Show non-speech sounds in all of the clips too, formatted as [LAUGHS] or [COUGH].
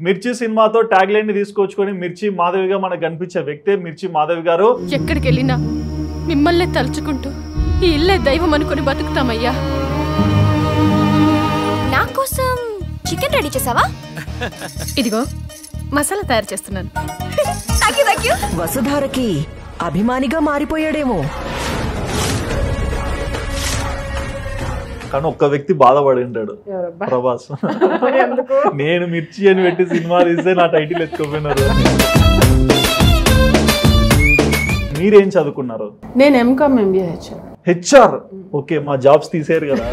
మిర్చి సినిమాతో ట్యాగ్ లైన్ని తీసుకొచ్చుకొని మిర్చి మాధవిగా మనకు కనిపించే వ్యక్తే మిర్చి మాధవి గారు. ఎక్కడికి వెళ్ళినా మిమ్మల్నే తలుచుకుంటూ ఈ ఇల్లే దైవం అనుకుని బతుకుతామయ్యా. నా కోసం చికెన్ రెడీ చేసావా? ఇదిగో మసాలా తయారు చేస్తున్నాను. [LAUGHS] వసుధారకి అభిమానిగా మారిపోయాడేమో. కానీ ఒక్క వ్యక్తి బాధపడి ఉంటాడు. ప్రభాస్. నేను మిర్చి అని పెట్టి సినిమా తీస్తే నా టైటిల్ ఎత్తుకోపోయినారు. మీరేం చదువుకున్నారు? నేను M Com MBA HR HR okay మా జాబ్స్ తీసేరు కదా.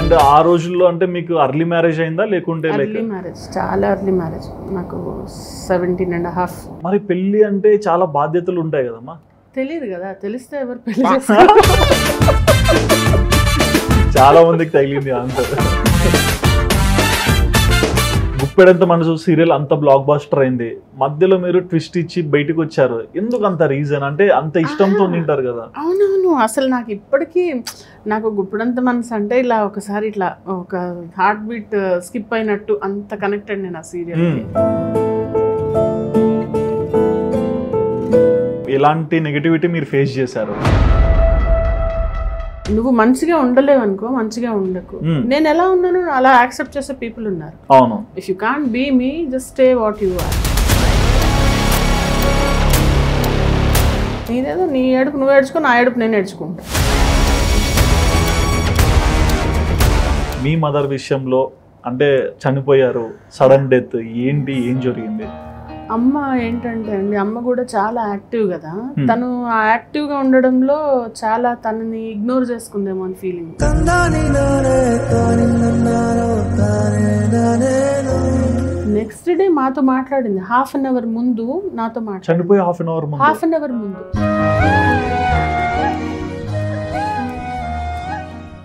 అండ్ ఆ రోజుల్లో అంటే మీకు అర్లీ మ్యారేజ్ అయిందా? లేకుంటే ఎర్లీ మ్యారేజ్ చాలా ఎర్లీ మ్యారేజ్ నాకు సెవెంటీన్ అండ్ హాఫ్ మరి పెళ్ళి అంటే చాలా బాధ్యతలు ఉంటాయి కదమ్మా. తెలియదు కదా తెలిస్తే ఎవరు పెళ్ళి చాలా మందికి తగిలింది ఆన్సర్ గుప్పెడంత మనసు సీరియల్ అంత బ్లాక్ బాస్టర్ అయింది. మధ్యలో మీరు ట్విస్ట్ ఇచ్చి బయటకు వచ్చారు. ఎందుకు అంత రీజన్ అంటే అంత ఇష్టంతో తింటారు కదా. అవునవును. అసలు నాకు ఇప్పటికీ నాకు గుప్పుడంత మనసు అంటే ఇలా ఒకసారి ఇట్లా ఒక హార్ట్ బీట్ స్కిప్ అయినట్టు అంత కనెక్టెడ్ నేను ఆ సీరియల్ ఎలాంటి నెగటివిటీ మీరు ఫేస్ చేశారు? నువ్వు మంచిగా ఉండలేవు అనుకో మంచిగా ఉండకు. Hmm. నేను ఎలా ఉన్నానో అలా యాక్సెప్ట్ చేసే పీపుల్ ఉన్నారు. అవును. If you can't be me just stay what you are నీదేదో నీ ఏడుపు నువ్వు ఏడ్చుకో నా ఏడుపు నేను ఏడ్చుకుంటా. మీ మదర్ విషయంలో అంటే చనిపోయారు సడన్ డెత్ ఏంటి ఏం జరిగింది? అమ్మ ఏంటంటే అండి అమ్మ కూడా చాలా యాక్టివ్ కదా. Hmm. తను ఆ యాక్టివ్గా ఉండడంలో చాలా తనని ఇగ్నోర్ చేసుకుందేమో అని ఫీలింగ్. నెక్స్ట్ డే మాతో మాట్లాడింది. హాఫ్ అన్ అవర్ ముందు నాతో చనిపోయి హాఫ్ అన్ అవర్ ముందు? హాఫ్ అన్ అవర్ ముందు.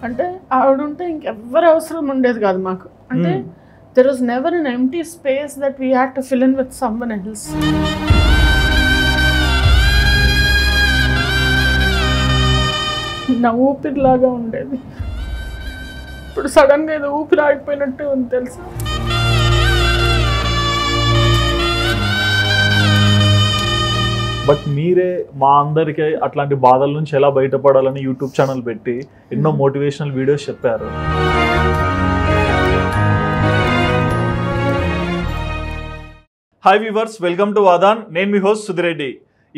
అంటే ఆవిడ ఉంటే ఇంకెవ్వరు అవసరం ఉండేది కాదు మాకు. అంటే Hmm. There was never an empty space that we had to fill in with someone else నా ఊపిరిలాగా ఉండేది. ఇప్పుడు సడన్గా ఏదో ఊపిరి ఆగిపోయినట్టు ఉంది తెలుసా? బట్ మీరే మా అందరికి అట్లాంటి బాధల నుంచి ఎలా బయటపడాలని యూట్యూబ్ ఛానల్ పెట్టి ఎన్నో మోటివేషనల్ వీడియోస్ చెప్పారు. హాయ్ వీవర్స్ వెల్కమ్ టు వాదాన్ నేను మీ హోస్ట్ సుధిరెడ్డి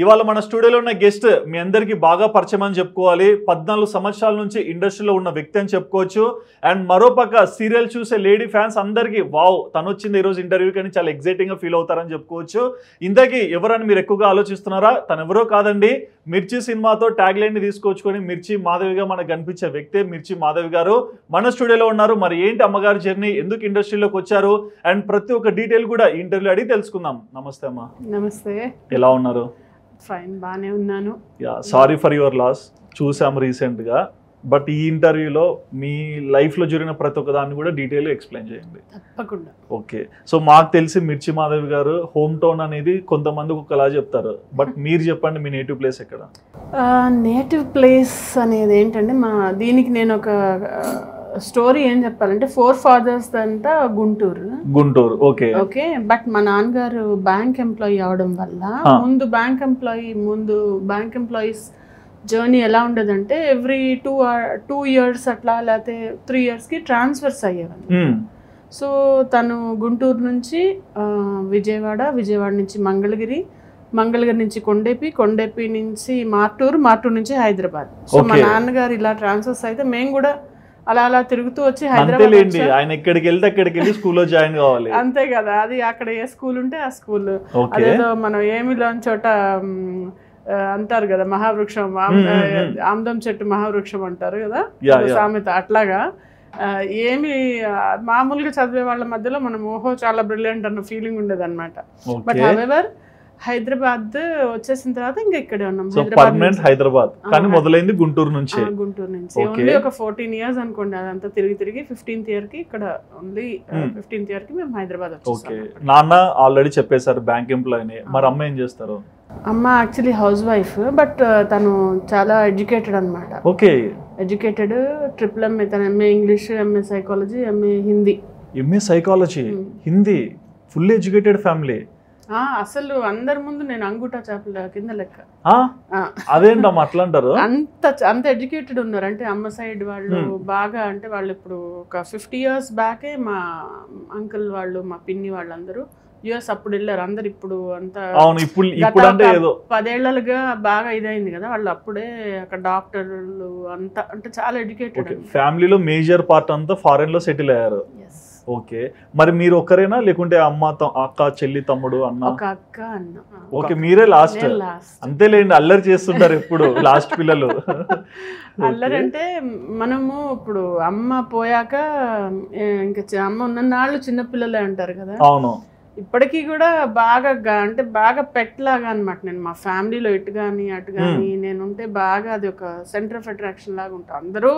ఇవాళ మన స్టూడియోలో ఉన్న గెస్ట్ మీ అందరికీ బాగా పరిచయం అని చెప్పుకోవాలి. పద్నాలుగు సంవత్సరాల నుంచి ఇండస్ట్రీలో ఉన్న వ్యక్తి అని చెప్పుకోవచ్చు. అండ్ మరోపక్క సీరియల్ చూసే లేడీ ఫ్యాన్స్ అందరికీ వావ్ తను వచ్చింది ఈరోజు ఇంటర్వ్యూకి అని చాలా ఎగ్జైటింగ్గా ఫీల్ అవుతారని చెప్పుకోవచ్చు. ఇంతకీ ఎవరని మీరు ఎక్కువగా ఆలోచిస్తున్నారా? తను ఎవరో కాదండి. మిర్చి సినిమాతో ట్యాగ్ లైన్ని తీసుకొచ్చుకొని మిర్చి మాధవిగా మనకు కనిపించే వ్యక్తే మిర్చి మాధవి గారు. మన స్టూడియోలో ఉన్నారు. మరి ఏంటి అమ్మగారి జర్నీ ఎందుకు ఇండస్ట్రీలోకి వచ్చారు? అండ్ ప్రతి ఒక్క డీటెయిల్ కూడా ఇంటర్వ్యూ అడిగి తెలుసుకుందాం. నమస్తే అమ్మా. నమస్తే. ఎలా ఉన్నారు? ఫైన్ బాగానే ఉన్నాను. Yeah sorry for your loss చూసాం రీసెంట్గా బట్ ఈ ఇంటర్వ్యూలో మీ లైఫ్లో జరిగిన ప్రతి ఒక్క దాన్ని కూడా డీటెయిల్ ఎక్స్ప్లెయిన్ చేయండి. తప్పకుండా. ఓకే సో మాకు తెలిసి మిర్చి మాధవి గారు హోమ్ టౌన్ అనేది కొంతమంది ఒకలా చెప్తారు. బట్ [LAUGHS] మీరు చెప్పండి మీ నేటివ్ ప్లేస్ ఎక్కడ? నేటివ్ ప్లేస్ అనేది ఏంటంటే మా దీనికి నేను ఒక స్టోరీ ఏం చెప్పాలంటే ఫోర్ ఫాదర్స్ అంతా Guntur. Guntur okay. Okay but మా నాన్నగారు బ్యాంక్ ఎంప్లాయీ అవడం వల్ల. ముందు బ్యాంక్ ఎంప్లాయీ ముందు బ్యాంక్ ఎంప్లాయీస్ జర్నీ ఎలా ఉండేదంటే ఎవ్రీ టూ టూ ఇయర్స్ అట్లా లేకపోతే త్రీ ఇయర్స్కి ట్రాన్స్ఫర్స్ అయ్యేవాళ్ళు. సో తను గుంటూరు నుంచి విజయవాడ విజయవాడ నుంచి మంగళగిరి మంగళగిరి నుంచి కొండేపి కొండేపి నుంచి మార్టూరు మార్టూరు నుంచి హైదరాబాద్. సో మా. నాన్నగారు ఇలా ట్రాన్స్ఫర్స్ అయితే మేము కూడా అలా అలా తిరుగుతూ వచ్చి హైదరాబాద్. ఆయన ఎక్కడికి వెళ్తే అక్కడికి వెళ్ళి స్కూల్లో జాయిన్ కావాలి. అంతే కదా అది అక్కడ ఏ స్కూల్ ఉంటే ఆ స్కూల్. అదేదో మనం ఏమిలోని చోట మ్, ఆ, అంటారు కదా మహావృక్షం. ఆమ్దం చెట్టు మహావృక్షం అంటారు కదా సామెత అట్లాగా. ఏమి మామూలుగా చదివే వాళ్ళ మధ్యలో మనం ఓహో చాలా బ్రిలియంట్ అన్న ఫీలింగ్ ఉండేది అనమాట బట్ ఓకే. హవెవర్ హైదరాబాద్ వచ్చేసిన తర్వాత ఇంకా ఇక్కడే ఉన్నాం. పర్మనెంట్. హైదరాబాద్ కానీ మొదలైంది గుంటూరు నుంచి. గుంటూరు నుంచి. ఓన్లీ ఒక ఫోర్టీన్ ఇయర్స్ అనుకోండి అదంతా తిరిగి తిరిగి ఫిఫ్టీన్త్ ఇయర్కి ఇక్కడ ఓన్లీ. ఫిఫ్టీన్త్ ఇయర్కి మేము హైదరాబాద్ ఓకే నాన్న ఆల్రెడీ చెప్పేశారు బ్యాంక్ ఎంప్లాయీని మరి అమ్మ ఏం చేస్తారు? అమ్మ యాక్చువల్లీ హౌస్ వైఫ్ బట్ తను చాలా ఎడ్యుకేటెడ్ అనమాట ఓకే ఎడ్యుకేటెడ్ ట్రిపుల్ ఎంఏ తను MA English MA psychology MA Hindi MA psychology. Hindi full educated family అసలు అందరి ముందు నేను అంగుటా చేపల కింద లెక్క. అదేంటమ్మా అట్లా అంటారు అంత అంత ఎడ్యుకేటెడ్ ఉన్నారు. అంటే అమ్మ సైడ్ వాళ్ళు. బాగా అంటే వాళ్ళు ఇప్పుడు ఒక ఫిఫ్టీ ఇయర్స్ బ్యాకే మా అంకుల్ వాళ్ళు మా పిన్ని వాళ్ళందరూ యుఎస్ అప్పుడు వెళ్ళారు. అందరు ఇప్పుడు అంత పదేళ్ళుగా బాగా ఇదైంది కదా. వాళ్ళు అప్పుడే అక్కడ డాక్టర్లు అంత అంటే చాలా ఎడ్యుకేటెడ్ ఫ్యామిలీలో మేజర్ పార్ట్ అంతా ఫారెన్లో సెటిల్ అయ్యారు. ఓకే. మరి మీరు ఒక్కరేనా లేకుంటే అమ్మ అక్క చెల్లి తమ్ముడు అన్న? ఒక అక్క అన్న. ఓకే. మీరే లాస్ట్. అంతేలేండి అల్లరి చేస్తుంటారు ఎప్పుడు [LAUGHS] లాస్ట్ పిల్లలు. [LAUGHS] అల్లరంటే మనము ఇప్పుడు అమ్మ పోయాక ఇంకా అమ్మ ఉన్ననాళ్ళు చిన్నపిల్లలే అంటారు కదా? అవును. ఇప్పటికీ కూడా బాగా అంటే బాగా పెట్ లాగా అనమాట నేను మా ఫ్యామిలీలో ఇటు కానీ అటు కానీ నేను ఉంటే బాగా అది ఒక సెంటర్ ఆఫ్ అట్రాక్షన్ లాగా ఉంటాను అందరూ.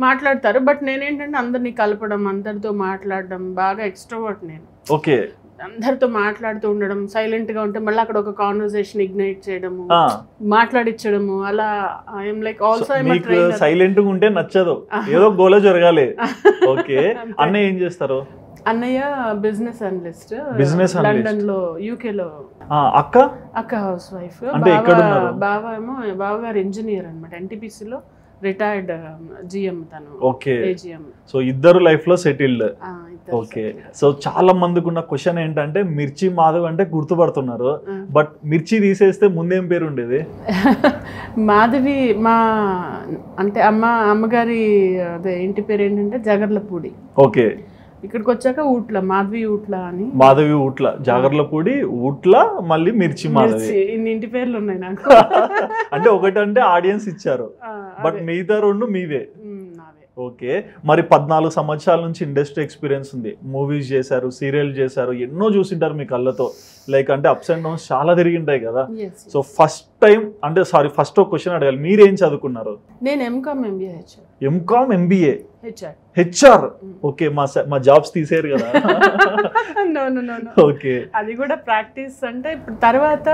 మాట్లాడతారు. బట్ నేనేంటంటే అందరినీ కలపడం అందరితో మాట్లాడడం బాగా ఎక్స్ట్రోవర్ట్ నేను. ఓకే. అందరితో మాట్లాడుతూ ఉండడం సైలెంట్గా ఉంటే మళ్ళీ అక్కడ ఒక కాన్వర్సేషన్ ఇగ్నైట్ చేయడము మాట్లాడించడము అలా ఐఎమ్ లైక్ ఆల్సో సైలెంట్గా ఉంటే నచ్చదు. ఏదో గోల జరగాలి. [LAUGHS] ఓకే. అన్న ఏం చేస్తారు? అన్నయ్య బిజినెస్ అనలిస్ట్ analyst. లండన్లో యూకే లో అక్క? అక్క హౌస్ వైఫ్? బావ ఏమో బావగారు ఇంజనీర్ అనమాట ఎన్టీపీసీలో రిటైర్డ్ జిఎం తను. ఓకే. సో ఇద్దరు లైఫ్లో సెటిల్డ్ ఓకే. సో చాలా మందికి ఉన్న క్వశ్చన్ ఏంటంటే మిర్చి మాధవ్ అంటే గుర్తుపడుతున్నారు. బట్ మిర్చి తీసేస్తే ముందేం పేరు ఉండేది [LAUGHS] మాధవి మా అంటే అమ్మ అమ్మగారి అదే ఇంటి పేరు ఏంటంటే జగర్లపూడి. ఓకే. ఇక్కడికి వచ్చాక ఊట్ల మాధవి ఊట్ల అని మాధవి ఊట్ల జాగర్లపూడి ఊట్ల మళ్ళీ మిర్చి మాధవి. ఇన్ని ఇంటి పేర్లు ఉన్నాయి నాకు [LAUGHS] అంటే ఒకటంటే ఆడియన్స్ ఇచ్చారు బట్. మిగతా రెండు మీవే. ఓకే. మరి పద్నాలుగు సంవత్సరాల నుంచి ఇండస్ట్రీ ఎక్స్పీరియన్స్ ఉంది. మూవీస్ చేశారు సీరియల్ చేశారు ఎన్నో చూసింటారు మీ కళ్ళతో. లైక్ అంటే అప్స్ అండ్ డౌన్స్ చాలా తిరిగింటాయి కదా. సో ఫస్ట్ టైం అంటే సారీ ఫస్ట్ ఒక క్వశ్చన్ అడగాలి. మీరేం చదువుకున్నారు? నేను MCom MBA MCom MBA HR okay మా మా జాబ్స్ తీసేరు కదా. [LAUGHS] ఓకే. అది కూడా ప్రాక్టీస్ అంటే ఇప్పుడు తర్వాత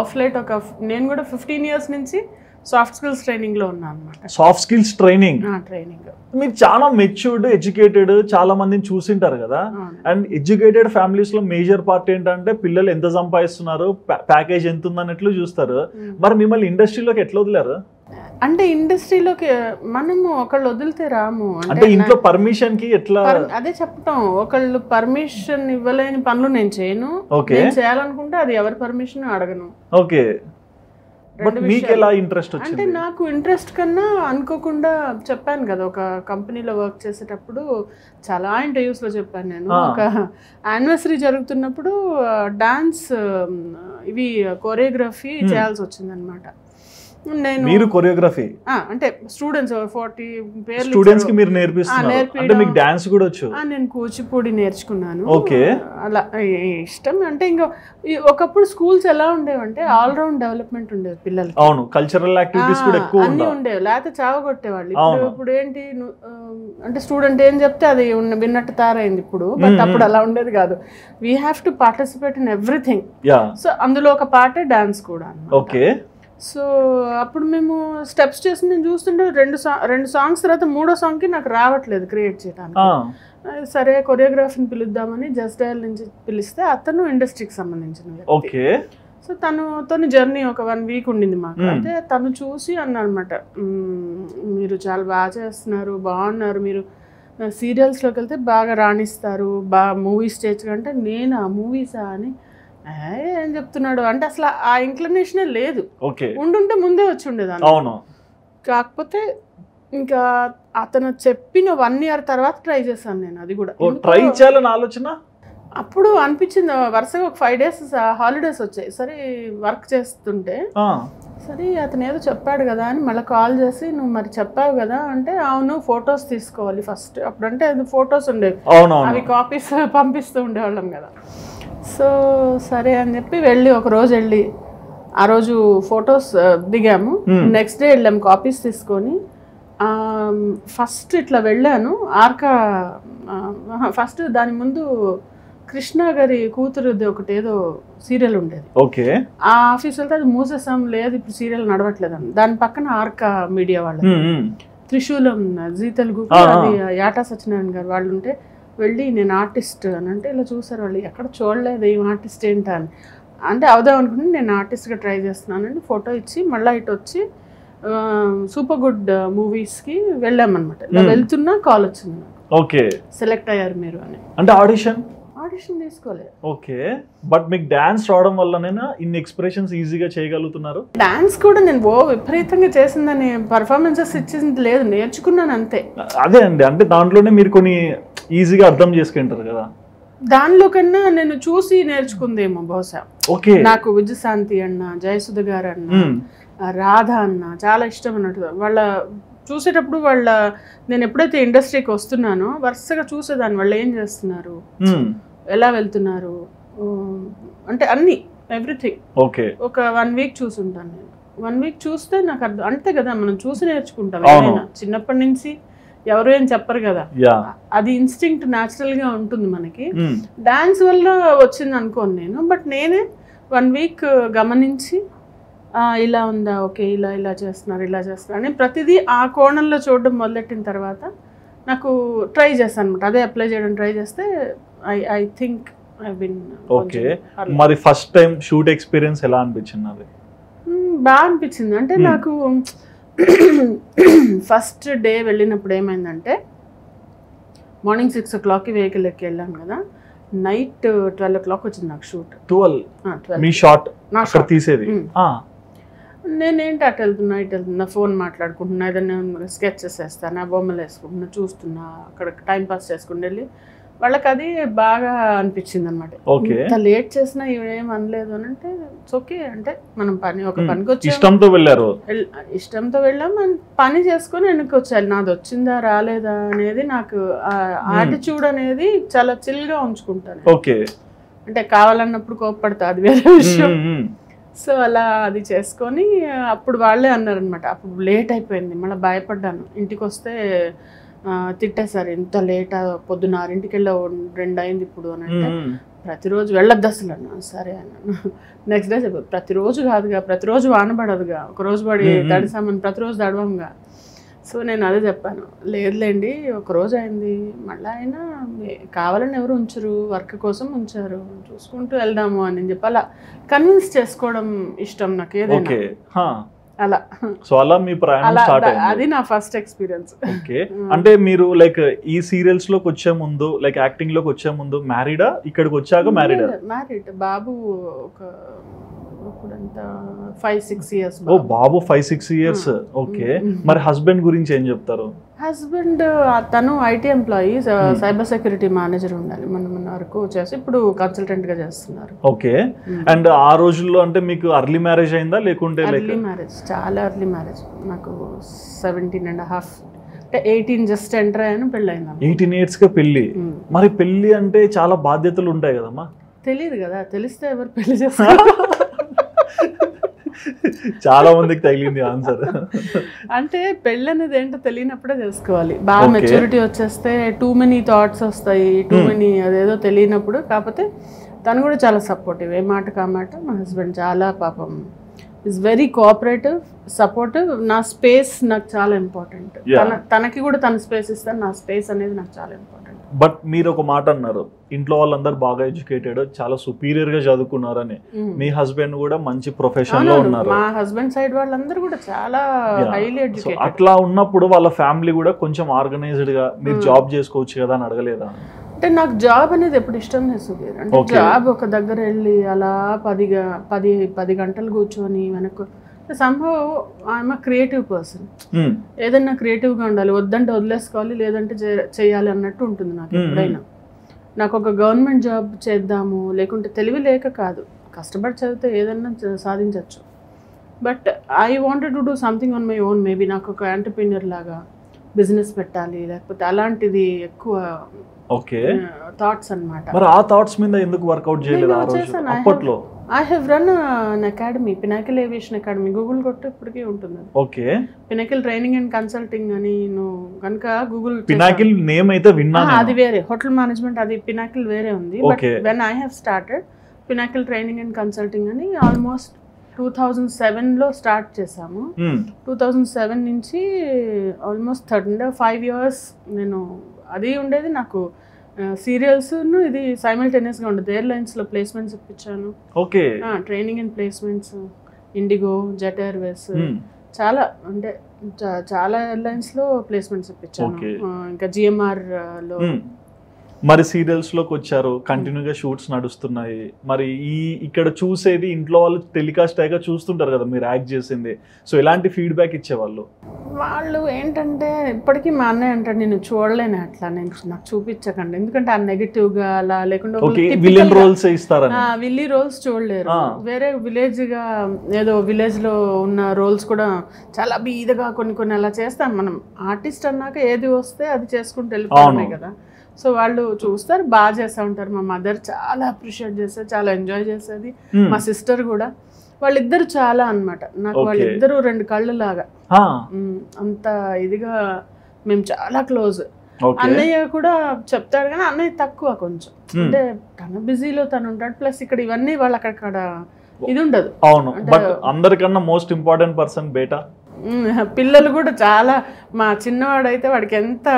ఆఫ్ లైట్ ఒక నేను కూడా ఫిఫ్టీన్ ఇయర్స్ నుంచి సాఫ్ట్ స్కిల్స్ ట్రైనింగ్లో ఉన్నా అనమాట సాఫ్ట్ స్కిల్స్ ట్రైనింగ్? ట్రైనింగ్. మీరు చాలా మెచ్యూర్డ్ ఎడ్యుకేటెడ్ చాలా మందిని చూసింటారు కదా. అండ్ ఎడ్యుకేటెడ్ ఫ్యామిలీస్లో మేజర్ పార్ట్ ఏంటంటే పిల్లలు ఎంత సంపాదిస్తున్నారు ప్యాకేజ్ ఎంత ఉందన్నట్లు చూస్తారు మరి మిమ్మల్ని ఇండస్ట్రీలోకి ఎట్లా వదిలేరు? అంటే ఇండస్ట్రీలోకి మనము ఒకళ్ళు వదిలితే రాము. అంటే ఇంట్లో పర్మిషన్కి ఎట్లా? అదే చెప్పటం. ఒకళ్ళు పర్మిషన్ ఇవ్వలేని పనులు నేను చేయను. నేను చేయాలనుకుంటే అది ఎవరి పర్మిషన్ అడగను. ఓకే. బట్ మీకు. ఎలా ఇంట్రెస్ట్ అంటే నాకు ఇంట్రెస్ట్ కన్నా అనుకోకుండా చెప్పాను కదా ఒక కంపెనీలో వర్క్ చేసేటప్పుడు చాలా ఇంటర్వ్యూస్లో చెప్పాను నేను. ఒక యానివర్సరీ జరుగుతున్నప్పుడు డాన్స్ ఇవి కొరియోగ్రఫీ Hmm. చేయాల్సి వచ్చింది అనమాట నేను మీరు కొరియోగ్రఫీ. అంటే స్టూడెంట్స్ ఫార్టీ పేర్లు స్టూడెంట్స్కి. మీరు నేర్పిస్తున్నారు. అంటే మీకు డాన్స్ కూడా వచ్చు. నేను కూచిపూడి నేర్చుకున్నాను. Okay. అలా ఇష్టం అంటే ఇంకా ఒకప్పుడు స్కూల్స్ ఎలా ఉండేవంటే ఆల్ రౌండ్ డెవలప్మెంట్ ఉండేది పిల్లలకి. అవును కల్చరల్ యాక్టివిటీస్ కూడా ఎక్కువ అన్నీ ఉండవు. లేకపోతే చావగొట్టేవాళ్ళు. ఇప్పుడు. ఇప్పుడు ఏంటి అంటే స్టూడెంట్ ఏం చెప్తే అది విన్నట్టు తయారైంది ఇప్పుడు. బట్. అప్పుడు అలా ఉండేది కాదు. We have to participate in everything yeah so అందులో ఒక పార్టే డాన్స్ కూడా. ఓకే సో అప్పుడు మేము స్టెప్స్ చేసి నేను చూస్తుంటే రెండు సా రెండు సాంగ్స్ తర్వాత మూడో సాంగ్కి నాకు రావట్లేదు క్రియేట్ చేయడానికి. సరే కొరియోగ్రాఫర్ని పిలుద్దామని జస్ట్ డయల్ నుంచి పిలిస్తే అతను ఇండస్ట్రీకి సంబంధించిన. ఓకే. సో తనుతో జర్నీ ఒక వన్ వీక్ ఉండింది మాకు. అయితే తను చూసి అన్నమాట మీరు చాలా బాగా చేస్తున్నారు బాగున్నారు మీరు సీరియల్స్లోకి వెళ్తే బాగా రాణిస్తారు బాగా మూవీ స్టేజ్ కంటే నేను ఆ మూవీసా? అని "ఏ, చెప్తున్నాడు? అంటే అసలు ఆ ఇంక్లినేషనే లేదు. ఉండుంటే ముందే వచ్చి ఉండేదాన్ని. అవును. కాకపోతే ఇంకా అతను చెప్పిన వన్ ఇయర్ తర్వాత ట్రై చేశాను నేను అది కూడా. ట్రై చేయాలని ఆలోచన? అప్పుడు అనిపించింది వరుసగా ఒక ఫైవ్ డేస్ హాలిడేస్ వచ్చాయి. సరే వర్క్ చేస్తుంటే సరే అతను ఏదో చెప్పాడు కదా అని మళ్ళీ కాల్ చేసి నువ్వు మరి చెప్పావు కదా? అంటే అవును ఫొటోస్ తీసుకోవాలి ఫస్ట్ అప్పుడంటే ఫొటోస్ ఉండేవి. అవి కాపీస్ పంపిస్తూ ఉండేవాళ్ళం కదా. సో సరే అని చెప్పి వెళ్ళి ఒక రోజు వెళ్ళి ఆ రోజు ఫొటోస్ దిగాము. నెక్స్ట్ డే వెళ్ళాం కాపీస్ తీసుకొని. ఫస్ట్ ఇట్లా వెళ్ళాను. ఆర్కా ఫస్ట్ దాని ముందు కృష్ణ గారి కూతురుది ఒకటి ఏదో సీరియల్ ఉండేది. ఓకే. ఆ ఆఫీస్ వెళ్తే అది మూసేసాం లేదు ఇప్పుడు సీరియల్ నడవట్లేదని. దాని పక్కన ఆర్కా మీడియా వాళ్ళు. త్రిశూలం జీ తెలుగు. అది యాటా సత్యనారాయణ గారు వాళ్ళు ఉంటే వెళ్ళి నేను ఆర్టిస్ట్ అని అంటే ఇలా చూసారు వాళ్ళు ఎక్కడ చూడలేదు ఏం ఆర్టిస్ట్ ఏంటా అని. అంటే అవుదాం అనుకుంటే నేను ఆర్టిస్ట్గా ట్రై చేస్తున్నానండి ఫోటో ఇచ్చి మళ్ళీ ఇటు వచ్చి సూపర్ గుడ్ మూవీస్కి వెళ్ళామన్నమాట. Hmm. వెళ్తున్నా కాల్ వచ్చింది ఓకే సెలెక్ట్ అయ్యారు మీరు అని. అంటే ఆడిషన్ ఆడిషన్ తీసుకోలేదు ఓకే. బట్ మీకు డాన్స్ రావడం వల్లనేనా ఇన్ని ఎక్స్ప్రెషన్స్ ఈజీగా చేయగలుగుతున్నారు? డాన్స్ కూడా నేను ఓ విపరీతంగా చేసిందని పర్ఫార్మెన్సెస్ ఇచ్చింది లేదు నేర్చుకున్నాను అంతే. అదే అండి. అంటే దాంట్లోనే మీరు కొన్ని ఈజీగా అర్థం చేసుకుంటారు కదా. దానిలో కన్నా నేను చూసి నేర్చుకుందేమో బహుశా. ఓకే. నాకు విజయశాంతి అన్న జయసుధ గారు అన్న రాధ అన్న చాలా ఇష్టం అన్నట్టు. వాళ్ళ చూసేటప్పుడు వాళ్ళ నేను ఎప్పుడైతే ఇండస్ట్రీకి వస్తున్నానో వరుసగా చూసేదాన్ని. వాళ్ళు ఏం చేస్తున్నారు. ఎలా వెళ్తున్నారు? అంటే అన్ని ఎవ్రీథింగ్ ఓకే. ఒక వన్ వీక్ చూసుంటాను నేను. వన్ వీక్ చూస్తే నాకు అర్థం అంతే కదా మనం చూసి నేర్చుకుంటాం. ఏదైనా చిన్నప్పటి నుంచి ఎవరు ఏం చెప్పరు కదా. అది ఇన్స్టింక్ట్గా ఉంటుంది మనకి. డాన్స్ వల్ల వచ్చింది అనుకోను నేను బట్ నేనే వన్ వీక్ గమనించి ఇలా ఉందా ఓకే ఇలా ఇలా చేస్తున్నారు ఇలా చేస్తున్నారు అని ప్రతిదీ ఆ కోణంలో చూడడం మొదలెట్టిన తర్వాత నాకు ట్రై చేస్తాను అనమాట అదే అప్లై చేయడం ట్రై చేస్తే I I think I been okay మరి ఫస్ట్ టైం షూట్ ఎక్స్పీరియన్స్ ఎలా అనిపించింది అది? బాగా అనిపించింది. అంటే Hmm. నాకు ఫస్ట్ డే వెళ్ళినప్పుడు ఏమైందంటే మార్నింగ్ సిక్స్ ఓ క్లాక్కి వెహికల్ ఎక్కి వెళ్ళాను కదా. నైట్ ట్వెల్వ్ ఓ క్లాక్ వచ్చింది నాకు షూట్ ట్వెల్వ్ మీ షాట్ నా తీసేది. ఆ, నేనేంటి అటు వెళ్తున్నా ఇటు వెళ్తున్నా ఫోన్ మాట్లాడుకుంటున్నా ఏదైనా స్కెచెస్ వేస్తాను బొమ్మలు వేసుకుంటున్నా చూస్తున్నా అక్కడ టైం పాస్ చేసుకుంటూ వెళ్ళి వాళ్ళకి అది బాగా అనిపించింది అనమాట. ఇంత లేట్ చేసినా ఏం అనలేదు అని అంటే ఇట్స్ ఓకే అంటే మనం పని ఒక. పనికి వచ్చి ఇష్టంతో వెళ్ళారు. ఇష్టంతో వెళ్ళాం పని చేసుకొని వెనక్కి వచ్చాలి? నాది వచ్చిందా రాలేదా అనేది నాకు ఆటిట్యూడ్ అనేది చాలా చిల్గా ఉంచుకుంటాను. ఓకే. అంటే కావాలన్నప్పుడు కోప్పడతా అది వేరే విషయం. సో అలా అది చేసుకొని అప్పుడు వాళ్ళే అన్నారనమాట అప్పుడు లేట్ అయిపోయింది మళ్ళీ భయపడ్డాను. ఇంటికి వస్తే తిట్టేశారు ఇంత లేట్ పొద్దున్న ఆరింటికి వెళ్ళా రెండు అయింది ఇప్పుడు అని అంటే. ప్రతిరోజు వెళ్ళొద్దు అసలు అన్న సరే అన్నాను నెక్స్ట్ డే చెప్పారు ప్రతిరోజు కాదుగా ప్రతిరోజు వాన పడదుగా ఒక రోజు పడి. తడిసామని ప్రతిరోజు తడవంగా సో నేను అదే చెప్పాను లేదులేండి ఒక రోజు అయింది మళ్ళీ అయినా ఏ- కావాలని ఎవరు ఉంచరు వర్క్ కోసం ఉంచారు చూసుకుంటూ వెళ్దాము అని చెప్పి అలా కన్విన్స్ చేసుకోవడం ఇష్టం నాకు ఏదైనా. అలా. సో అలా మీ ప్రయాణం స్టార్ట్ అయింది. అది నా ఫస్ట్ ఎక్స్పీరియన్స్. ఓకే. [LAUGHS] అంటే మీరు లైక్ ఈ సీరియల్స్లోకి వచ్చే ముందు లైక్ యాక్టింగ్లోకి వచ్చే ముందు మ్యారీడా? ఇక్కడికి వచ్చాక మ్యారీడా? మ్యారీడ్. బాబు ఒక ఇప్పుడంతా ఫైవ్ సిక్స్ ఇయర్స్ ఓ బాబు ఫైవ్ సిక్స్ ఇయర్స్ ఓకే మరి హస్బెండ్ గురించి ఏం చెప్తారు? హస్బెండ్ తను IT employee Hmm. Cyber security manager ఉండాలి. మన మన వరకు చేసి ఇప్పుడు కన్సల్టెంట్గా చేస్తున్నారు. ఓకే అండ్ ఆ రోజుల్లో అంటే మీకు అర్లీ మ్యారేజ్ అయిందా? లేకుంటే లైక్ ఎర్లీ మ్యారేజ్ చాలా ఎర్లీ మ్యారేజ్ నాకు సెవెంటీన్ అండ్ హాఫ్ అంటే ఎయిటీన్ జస్ట్ ఎంటర్ అయ్యాను పెళ్ళైంది ఎయిటీన్ ఇయర్స్గా పెళ్ళి మరి పెళ్ళి అంటే చాలా బాధ్యతలు ఉంటాయి కదమ్మా. తెలియదు కదా. తెలిస్తే ఎవరు పెళ్ళి చేస్తారు? [LAUGHS] చాలా మందికి తగిలింది ఆన్సర్. అంటే పెళ్ళి అనేది ఏంటో తెలియనప్పుడే చేసుకోవాలి బాగా. మెచ్యూరిటీ వచ్చేస్తే టూ మెనీ థాట్స్ వస్తాయి టూ Hmm. మెనీ అదేదో తెలియనప్పుడు. కాకపోతే తను కూడా చాలా సపోర్టివ్ ఏ మాట కామాట మా హస్బెండ్ చాలా పాపం. ఇస్ వెరీ కోఆపరేటివ్ సపోర్టివ్ నా స్పేస్ నాకు చాలా ఇంపార్టెంట్. తన తనకి కూడా తన స్పేస్ ఇస్తాను నా స్పేస్ అనేది నాకు చాలా ఇంపార్టెంట్ బట్ మీరు ఒక మాట అన్నారు ఇంట్లో వాళ్ళందరూ బాగా ఎడ్యుకేటెడ్ చాలా సుపీరియర్గా చదువుకున్నారని మీ హస్బెండ్ కూడా మంచి ప్రొఫెషన్లో ఉన్నారు. మా హస్బెండ్ సైడ్ వాళ్ళందరూ కూడా చాలా. హైలీ ఎడ్యుకేటెడ్ అట్లా ఉన్నప్పుడు వాళ్ళ ఫ్యామిలీ కూడా కొంచెం ఆర్గనైజ్డ్గా మీరు. జాబ్ చేసుకోవచ్చు కదా అని అడగలేదా? అంటే నాకు జాబ్ అనేది ఎప్పుడు ఇష్టం లేదు అంటే. జాబ్ ఒక దగ్గర వెళ్ళి అలా పది పది పది గంటలు కూర్చొని వెనక్కు Sambhav I'm creative person Hmm. ఏదైనా క్రియేటివ్గా ఉండాలి వద్దంటే వదిలేసుకోవాలి లేదంటే చేయాలి అన్నట్టు ఉంటుంది నాకు Hmm. ఎప్పుడైనా. నాకు ఒక గవర్నమెంట్ జాబ్ చేద్దాము లేకుంటే తెలివి లేక కాదు. కష్టపడి చదివితే ఏదన్నా సాధించవచ్చు but I wanted to do something on my own maybe నాకు ఒక ఎంటర్ప్రీనియర్ లాగా బిజినెస్ పెట్టాలి లేకపోతే అలాంటిది ఎక్కువ ఓకే. థాట్స్ అన్నమాట. మరి ఆ థాట్స్ మీద ఎందుకు వర్కౌట్ చేయలేదు అప్పట్లో? I have run an academy Pinnacle Aviation Academy Google కొట్టు ఇప్పటికీ ఉంటుంది. Okay. Pinnacle training and consulting అని నువ్వు కనుక గూగుల్ పినాకిల్ నేమ్ అయితే విన్నా అది వేరే. హోటల్ మేనేజ్మెంట్ అది పినాకిల్ వేరే ఉంది. But. When I have started Pinnacle training and consulting అని ఆల్మోస్ట్ టూ థౌజండ్ సెవెన్లో స్టార్ట్ చేశాము టూ థౌజండ్ సెవెన్ నుంచి ఆల్మోస్ట్ థర్డ్ ఫైవ్ ఇయర్స్ నేను అది ఉండేది నాకు సీరియల్స్ ఇది సైమల్టేనియస్గా ఉండదు ఎయిర్లైన్స్లో placements ఇప్పించాను. Okay. Training and placements IndiGo Jet Airways. చాలా అంటే చాలా ఎయిర్లైన్స్లో ప్లేస్మెంట్స్ ఇప్పించాను. ఇంకా జిఎంఆర్లో మ్మ్. మరి సీరియల్స్లోకి వచ్చారు కంటిన్యూగా షూట్స్ నడుస్తున్నాయి. మరి ఈ ఇక్కడ చూసేది ఇంట్లో వాళ్ళు టెలికాస్ట్ అయ్యాక చూస్తుంటారు కదా మీరు యాక్ట్ చేసింది. సో ఎలాంటి ఫీడ్బ్యాక్ ఇచ్చేవాళ్ళు? వాళ్ళు ఏంటంటే ఇప్పటికీ మా అన్నయ్య అంటాడు నేను చూడలేను అట్లా నేను నాకు చూపించకండి. ఎందుకంటే ఆ నెగిటివ్గా అలా లేకుండా విలన్ గా- రోల్స్ విల్లీ రోల్స్ చూడలేరు. వేరే విలేజ్గా ఏదో విలేజ్లో ఉన్న రోల్స్ కూడా చాలా బీదగా కొన్ని కొన్ని అలా చేస్తాం. మనం ఆర్టిస్ట్ అన్నాక ఏది వస్తే అది చేసుకుంటూ అవును. కదా. సో వాళ్ళు చూస్తారు బాగా చేస్తూ ఉంటారు. మా మదర్ చాలా అప్రిషియేట్ చేస్తారు చాలా ఎంజాయ్ చేసేది మ్మ్. మా సిస్టర్ కూడా. వాళ్ళిద్దరు చాలా అన్నమాట. నాకు. వాళ్ళిద్దరు రెండు కళ్ళు లాగా. అంత ఇదిగా మేము చాలా క్లోజ్ అన్నయ్య కూడా చెప్తాడు కానీ అన్నయ్య తక్కువ కొంచెం. మ్మ్. అంటే తన బిజీలో తను ఉంటాడు ప్లస్ ఇక్కడ ఇవన్నీ వాళ్ళు అక్కడ ఇది ఉండదు. అవును. బట్ అందరికన్నా మోస్ట్ ఇంపార్టెంట్ పర్సన్ బేటా. పిల్లలు కూడా చాలా మా చిన్నవాడు అయితే వాడికి ఎంత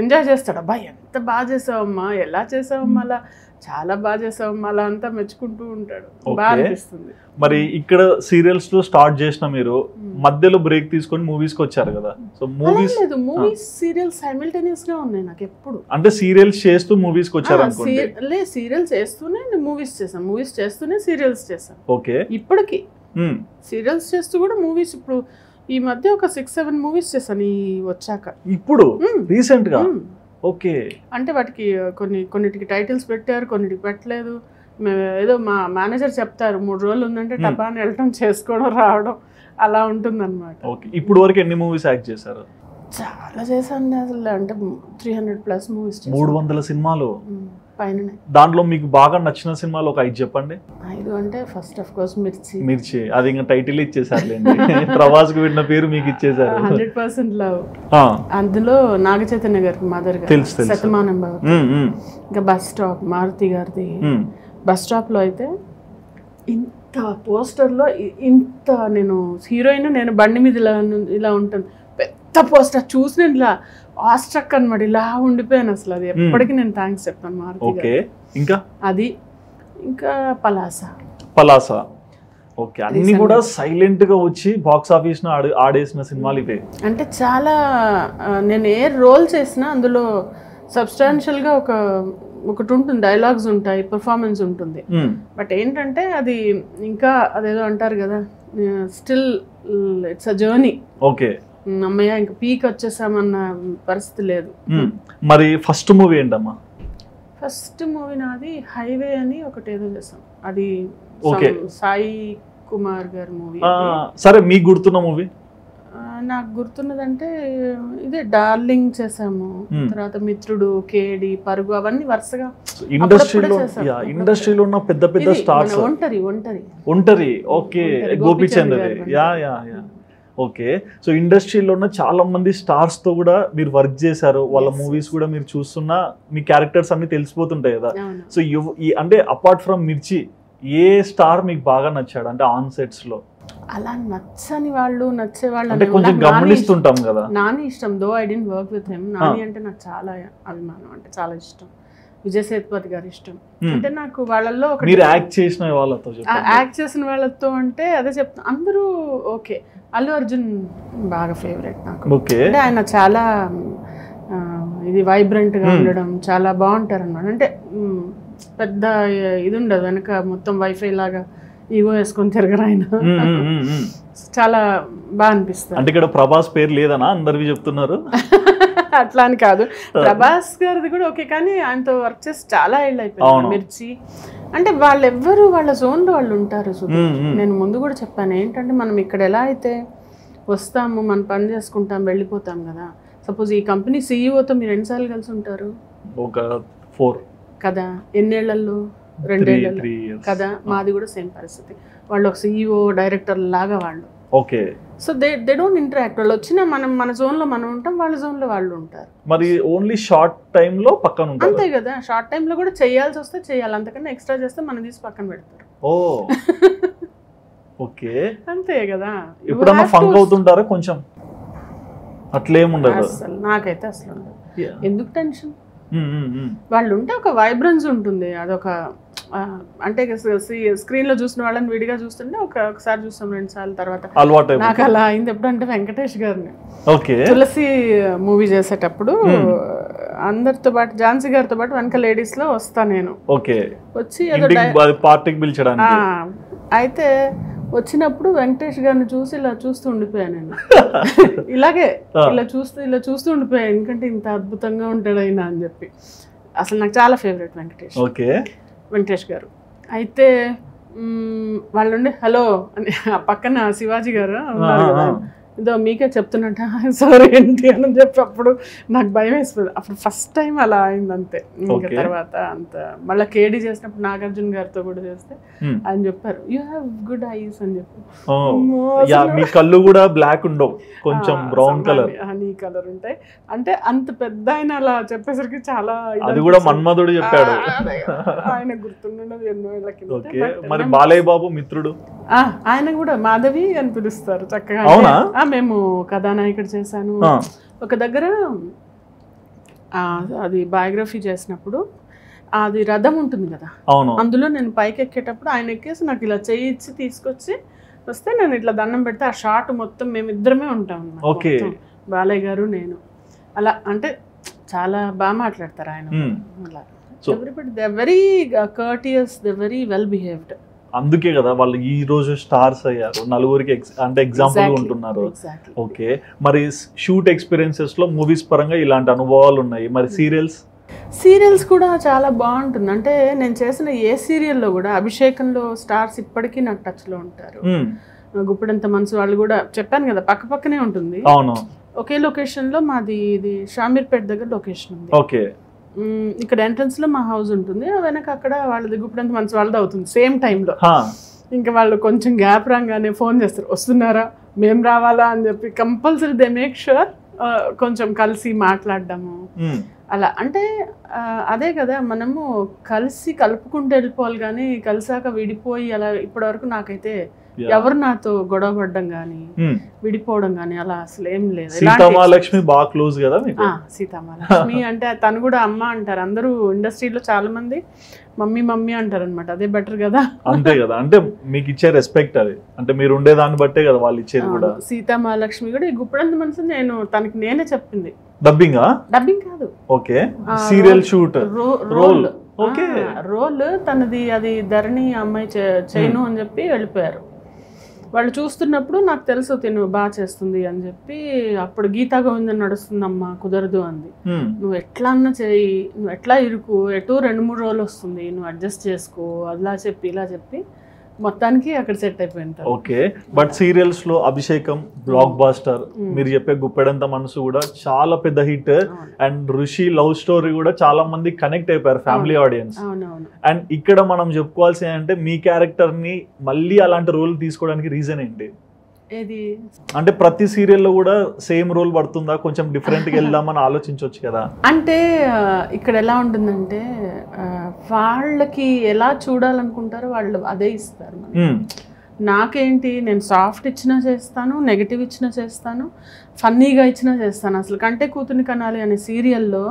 ఎంజాయ్ చేస్తాడు. అబ్బా ఎంత బాగా చేసావమ్మా ఎలా చేసావమ్మా అలా చాలా బాగా చేసావమ్మా అలా అంతా మెచ్చుకుంటూ ఉంటాడు. బాగా. అనిపిస్తుంది. మరి ఇక్కడ సీరియల్స్లో స్టార్ట్ చేసిన మీరు మధ్యలో బ్రేక్ తీసుకొని మూవీస్కి వచ్చారు కదా. సో మూవీస్ లేదు మూవీస్ సీరియల్స్ సైమిల్టేనియస్గా ఉన్నాయి నాకు ఎప్పుడు. అంటే సీరియల్స్ చేస్తూ మూవీస్కి వచ్చారు లే సీరియల్స్ చేస్తూనే మూవీస్ చేశాను. మూవీస్ చేస్తూనే సీరియల్స్ చేశాను. ఓకే. ఇప్పటికి. సీరియల్స్ చేస్తూ కూడా మూవీస్ ఇప్పుడు ఈ మధ్య ఒక సిక్స్ సెవెన్ మూవీస్ చేశాను ఈ వచ్చాక. ఇప్పుడు. రీసెంట్గా. ఓకే. అంటే వాటికి కొన్ని కొన్నిటికి టైటిల్స్ పెట్టారు కొన్నిటికి పెట్టలేదు. ఏదో మా మేనేజర్ చెప్తారు మూడు రోజులు ఉందంటే. టపాని వెళ్ళటం చేసుకోవడం రావడం అలా ఉంటుంది ఓకే. ఇప్పుడు వరకు ఎన్ని మూవీస్ యాక్ట్ చేశారు? చాలా చేశాను అసలు. అంటే త్రీ హండ్రెడ్ ప్లస్ మూవీస్ మూడు వందల సినిమాలు? పైన దాంట్లో మీకు బాగా నచ్చిన సినిమాలు ఒక ఐదు చెప్పండి. ఐదు అంటే ఫస్ట్ ఆఫ్ కోర్స్ మిర్చి. మిర్చి. అది ఇంకా టైటిల్ ఇచ్చేసారులేండి. [LAUGHS] ప్రభాస్కు పెట్టిన పేరు మీకు ఇచ్చేసారు హండ్రెడ్ పర్సెంట్ లవ్ అందులో నాగ చైతన్య గారికి మదర్ గారు తెలుసు. శతమానం ఇంకా బస్ స్టాప్ మారుతి గారిది. బస్ స్టాప్లో అయితే ఇంత పోస్టర్లో ఇ- ఇంత నేను హీరోయిన్ నేను బండి మీద ఇలా ఇలా ఉంటాను. పెద్ద పోస్టర్ చూసి నేను ఇలా ఆస్ట్రక్ అనమాట ఇలా ఉండిపోయాను అసలు అది. ఎప్పటికీ నేను థ్యాంక్స్ చెప్తాను మారుతి ఓకే. ఇంకా? అది. ఇంకా పలాస. పలాస. ఓకే. అన్ని కూడా గా. సైలెంట్గా వచ్చి బాక్స్ ఆఫీస్ ఆడేసిన సినిమాలు ఇవే. అంటే చాలా నేను ఏ రోల్ చేసినా అందులో సబ్స్టాన్షియల్గా ఒక ఒకటి ఉంటుంది. డైలాగ్స్ ఉంటాయి పర్ఫార్మెన్స్ ఉంటుంది. బట్ ఏంటంటే అది ఇంకా అదేదో అంటారు కదా still it's a journey okay. అమ్మయ్య ఇంకా పీక్ వచ్చేసామన్న పరిస్థితి లేదు. మరి ఫస్ట్ మూవీ ఏంటమ్మా? ఫస్ట్ మూవీ నాది హైవే అని ఒకటి ఏదో చేసాం. అది సాయి కుమార్ గారి మూవీ సరే మీకు గుర్తున్న మూవీ నాకు గుర్తున్నదంటే ఇదే డార్లింగ్ చేసాము. తర్వాత మిత్రుడు కేడి పరుగు అవన్నీ వరుసగా ఇండస్ట్రీలో ఇండస్ట్రీలో ఉన్న పెద్ద పెద్ద స్టార్స్ ఒంటరి Ontari. ఉంటరి okay. Gopichand yeah yeah yeah. Okay. So ఇండస్ట్రీలో ఉన్న చాలా మంది స్టార్స్తో కూడా మీరు వర్క్ చేశారు. వాళ్ళ మూవీస్. కూడా మీరు చూస్తున్నా మీ క్యారెక్టర్స్ అన్ని తెలిసిపోతుంటాయి కదా. సో అంటే అపార్ట్ ఫ్రమ్ మిర్చి ఏ స్టార్ మీకు బాగా నచ్చాడు? అంటే ఆన్ సెట్స్లో. అలా నచ్చని వాళ్ళు నచ్చే వాళ్ళు అంటే కొంచెం గమనిస్తుంటాం కదా. నాని ఇష్టం though I didn't work with him Nani అంటే నాకు చాలా అభిమానం అంటే చాలా ఇష్టం. విజయ్ సేతుపతి గారి ఇష్టం. అంటే నాకు వాళ్ళల్లో ఒక మీరు యాక్ట్ చేసిన వాళ్ళతో యాక్ట్ చేసిన వాళ్ళతో అంటే అదే చెప్తా అందరూ ఓకే. అల్లు అర్జున్ బాగా ఫేవరెట్ నాకు. అంటే ఆయన చాలా ఇది వైబ్రెంట్గా Hmm. ఉండడం చాలా బాగుంటారు అన్నమాట అంటే పెద్ద ఇది ఉండదు. వెనక మొత్తం వైఫై లాగా ఈగో వేసుకొని తిరగరు ఆయన. చాలా బాగా అనిపిస్తుంది. అంటే ఇక్కడ ప్రభాస్ పేరు లేదనా? అందరివి చెప్తున్నారు. [LAUGHS] అట్లా అని కాదు. ప్రభాస్ గారిది కూడా ఓకే కానీ ఆయనతో వర్క్ చేసి చాలా ఏళ్ళు. అయిపోయింది. మిర్చి. అంటే వాళ్ళెవ్వరు వాళ్ళ zone లో వాళ్ళు ఉంటారు. నేను ముందు కూడా చెప్పాను ఏంటంటే మనం ఇక్కడ ఎలా అయితే వస్తాము మన పని చేసుకుంటాం వెళ్ళిపోతాం కదా. సపోజ్ ఈ కంపెనీ సీఈఓతో మీరు ఎన్నిసార్లు కలిసి ఉంటారు? ఒక ఫోర్. కదా ఎన్నేళ్ళలో కదా మాది కూడా సేమ్ పరిస్థితి. వాళ్ళు ఒక సీఈఓ డైరెక్టర్ లాగా వాళ్ళు. Okay so they they don't interact వాళ్ళు వచ్చినా మనం మన జోన్లో మనం ఉంటాం వాళ్ళ జోన్లో వాళ్ళు ఉంటారు. మరి ఓన్లీ షార్ట్ టైమ్లో పక్కన ఉంటారు. అంతే కదా షార్ట్ టైంలో కూడా చేయాల్సి వస్తే చేయాలి. అంతకన్నా ఎక్స్ట్రా చేస్తే మనం తీసి పక్కన పెడతారు. [LAUGHS] ఓ ఓకే అంతే కదా. ఎప్పుడన్నా ఫంక్ అవుతుంటారా కొంచెం? అట్లేముండదు. అసలు నాకైతే అసలు ఉండదు. ఎందుకు టెన్షన్. వాళ్ళు ఉంటే ఒక వైబ్రెన్స్ ఉంటుంది. అదొక అంటే స్క్రీన్లో చూసిన వాళ్ళని విడిగా చూస్తుంటే ఒక ఒకసారి చూస్తాం రెండు సార్లు తర్వాత. అలవాటు నాకు అలా అయింది ఎప్పుడంటే వెంకటేష్ గారిని. ఓకే. తులసి మూవీ చేసేటప్పుడు అందరితో పాటు ఝాన్సీ గారితో పాటు వెనక లేడీస్లో వస్తా నేను. ఓకే. వచ్చి పార్టీకి పిలిచడానికి. అయితే వచ్చినప్పుడు వెంకటేష్ గారిని చూసి ఇలా చూస్తూ ఉండిపోయాను నేను. [LAUGHS] ఇలాగే. ఇలా చూస్తూ ఇలా చూస్తూ ఉండిపోయాను ఎందుకంటే ఇంత అద్భుతంగా ఉంటాడు ఆయన అని చెప్పి. అసలు నాకు చాలా ఫేవరెట్ వెంకటేష్. ఓకే. వెంకటేష్ గారు అయితే వాళ్ళు హలో అని ఆ పక్కన శివాజీ గారు. ఇదో మీకే చెప్తున్నట్టు సారీ ఏంటి? అని చెప్పి అప్పుడు నాకు భయం వేసిపోయింది. అప్పుడు ఫస్ట్ టైం అలా అయింది అంతే. ఇంకా. తర్వాత అంత మళ్ళీ కేడీ చేసినప్పుడు నాగార్జున గారితో కూడా చేస్తే. ఆయన చెప్పారు యూ హ్యావ్ గుడ్ ఐస్ అని చెప్పి మీ కళ్ళు కూడా బ్లాక్ ఉండవు. కొంచెం బ్రౌన్ కలర్ హనీ కలర్ ఉంటాయి. అంటే అంత పెద్ద ఆయన అలా చెప్పేసరికి చాలా అది కూడా. మన్మధుడు చెప్పాడు. ఆయన గుర్తుండదు ఎన్నో మరి బాలయ్య బాబు మిత్రుడు? ఆయన కూడా మాధవి అని పిలుస్తారు చక్కగా. మేము కథానాయకుడు చేశాను. ఒక దగ్గర ఆ, అది బయోగ్రఫీ చేసినప్పుడు అది రథం ఉంటుంది కదా. అందులో నేను పైకి ఎక్కేటప్పుడు ఆయన ఎక్కేసి నాకు ఇలా చేయి ఇచ్చి తీసుకొచ్చి వస్తే నేను ఇట్లా దండం పెడితే ఆ షాట్ మొత్తం మేమిద్దరమే ఉంటాం. మొత్తం. బాలయ్య గారు నేను. అలా అంటే చాలా బాగా మాట్లాడతారు ఆయన. అలా. Everybody they very courteous they very well behaved అందుకే కదా వాళ్ళు ఈ రోజు స్టార్స్ అయ్యారు. నలుగురికి అంటే ఎగ్జాంపుల్ ఉంటున్నారు. ఓకే. మరి షూట్ ఎక్స్పీరియన్సెస్లో మూవీస్ పరంగా ఇలాంటి అనుభవాలు ఉన్నాయి. మరి సీరియల్స్ సీరియల్స్ కూడా చాలా బాగుంటుంది. అంటే నేను చేసిన ఏ సీరియల్లో కూడా అభిషేకంలో స్టార్స్ ఇప్పటికీ నాకు టచ్లో ఉంటారు. గుప్పిడంత మనసు వాళ్ళు కూడా చెప్పాను కదా పక్క పక్కనే ఉంటుంది. అవును. ఒకే లొకేషన్లో మాది ఇది షామీర్పేట దగ్గర లొకేషన్ ఉంది. ఓకే. ఇక్కడ ఎంట్రన్స్లో మా హౌస్ ఉంటుంది. వెనక అక్కడ వాళ్ళది గుప్పిడంత మనసు వాళ్ళది అవుతుంది. సేమ్ టైంలో ఇంకా వాళ్ళు కొంచెం గ్యాప్ రాగానే ఫోన్ చేస్తారు. వస్తున్నారా? మేము రావాలా? అని చెప్పి కంపల్సరీ దే మేక్ షూర్ కొంచెం కలిసి మాట్లాడడము. అలా. అంటే అదే కదా మనము కలిసి కలుపుకుంటూ వెళ్ళిపోవాలి కానీ కలిసాక విడిపోయి అలా ఇప్పటి వరకు నాకైతే. ఎవరు నాతో గొడవ పడడం కానీ ఉమ్, విడిపోవడం కానీ అలా అసలు ఏం లేదు. సీతామహాలక్ష్మి బాగా క్లోజ్ కదా సీతామహాలక్ష్మి [LAUGHS] అంటే తను కూడా అమ్మ అంటారు. అందరూ ఇండస్ట్రీలో చాలా మంది మమ్మీ మమ్మీ అంటారు అనమాట అదే బెటర్ కదా. అంతే కదా. అంటే మీకు ఇచ్చే రెస్పెక్ట్ అది. అంటే మీరు ఉండే దాన్ని బట్టే కదా వాళ్ళు ఇచ్చేది కూడా. సీతామహాలక్ష్మి కూడా ఈ గుప్పడంత మనసు నేను తనకి నేనే చెప్పింది. డబ్బింగా డబ్బింగ్ కాదు. Okay. Serial shoot role. Role. Okay. Role. తనది అది ధరణి అమ్మాయి చేయను అని చెప్పి వెళ్ళిపోయారు. వాళ్ళు చూస్తున్నప్పుడు నాకు తెలుసు తిను బాగా చేస్తుంది అని చెప్పి అప్పుడు గీతా గోవిందం నడుస్తుందమ్మా కుదరదు అంది. నువ్వు ఎట్లా అన్నా చేయి నువ్వు ఎట్లా ఇరుకు ఎటు రెండు మూడు రోజులు వస్తుంది నువ్వు అడ్జస్ట్ చేసుకో అలా చెప్పి ఇలా చెప్పి మొత్తానికి అక్కడ సెట్ అయిపోయింది. ఓకే బట్ సీరియల్స్లో అభిషేకం బ్లాక్ బాస్టర్ మీరు చెప్పే గుప్పెడంత మనసు కూడా చాలా పెద్ద hit. And Rishi love story కూడా చాలా మంది కనెక్ట్ అయిపోయారు ఫ్యామిలీ ఆడియన్స్ అండ్ ఇక్కడ మనం చెప్పుకోవాల్సి అంటే మీ క్యారెక్టర్ని మళ్ళీ అలాంటి రోల్ తీసుకోవడానికి రీజన్ ఏంటి? ఏది? అంటే ప్రతి సీరియల్లో కూడా సేమ్ రోల్ పడుతుందా? కొంచెం డిఫరెంట్గా వెళ్దామని [LAUGHS] ఆలోచించవచ్చు కదా. అంటే ఇక్కడ ఎలా ఉంటుందంటే వాళ్ళకి ఎలా చూడాలనుకుంటారో వాళ్ళు అదే ఇస్తారు నాకేంటి నేను సాఫ్ట్ ఇచ్చినా చేస్తాను నెగటివ్ ఇచ్చినా చేస్తాను ఫన్నీగా ఇచ్చినా చేస్తాను. అసలు కంటే కూతుని కనాలి అనే సీరియల్లో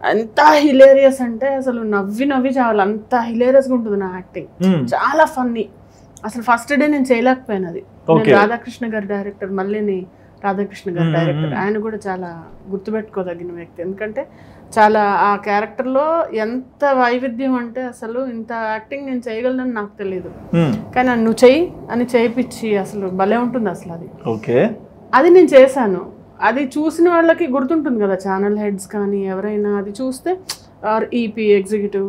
ఎంత హిలేరియస్ అంటే అసలు నవ్వి నవ్వి చాలు అంత హిలేరియస్గా ఉంటుంది నా యాక్టింగ్. చాలా ఫన్నీ. అసలు ఫస్ట్ డే నేను చేయలేకపోయాను అది. రాధాకృష్ణ గారి డైరెక్టర్ మళ్ళీని రాధాకృష్ణ గారి డైరెక్టర్. ఆయన కూడా చాలా గుర్తుపెట్టుకోదగిన వ్యక్తి. ఎందుకంటే చాలా ఆ క్యారెక్టర్లో ఎంత వైవిధ్యం అంటే అసలు ఇంత యాక్టింగ్ నేను చేయగలనని నాకు తెలియదు కానీ నువ్వు చెయ్యి అని చేయించి అసలు భలే ఉంటుంది అసలు అది. ఓకే. అది నేను చేశాను. అది చూసిన వాళ్ళకి గుర్తుంటుంది కదా ఛానల్ హెడ్స్ కానీ ఎవరైనా అది చూస్తే or EP executive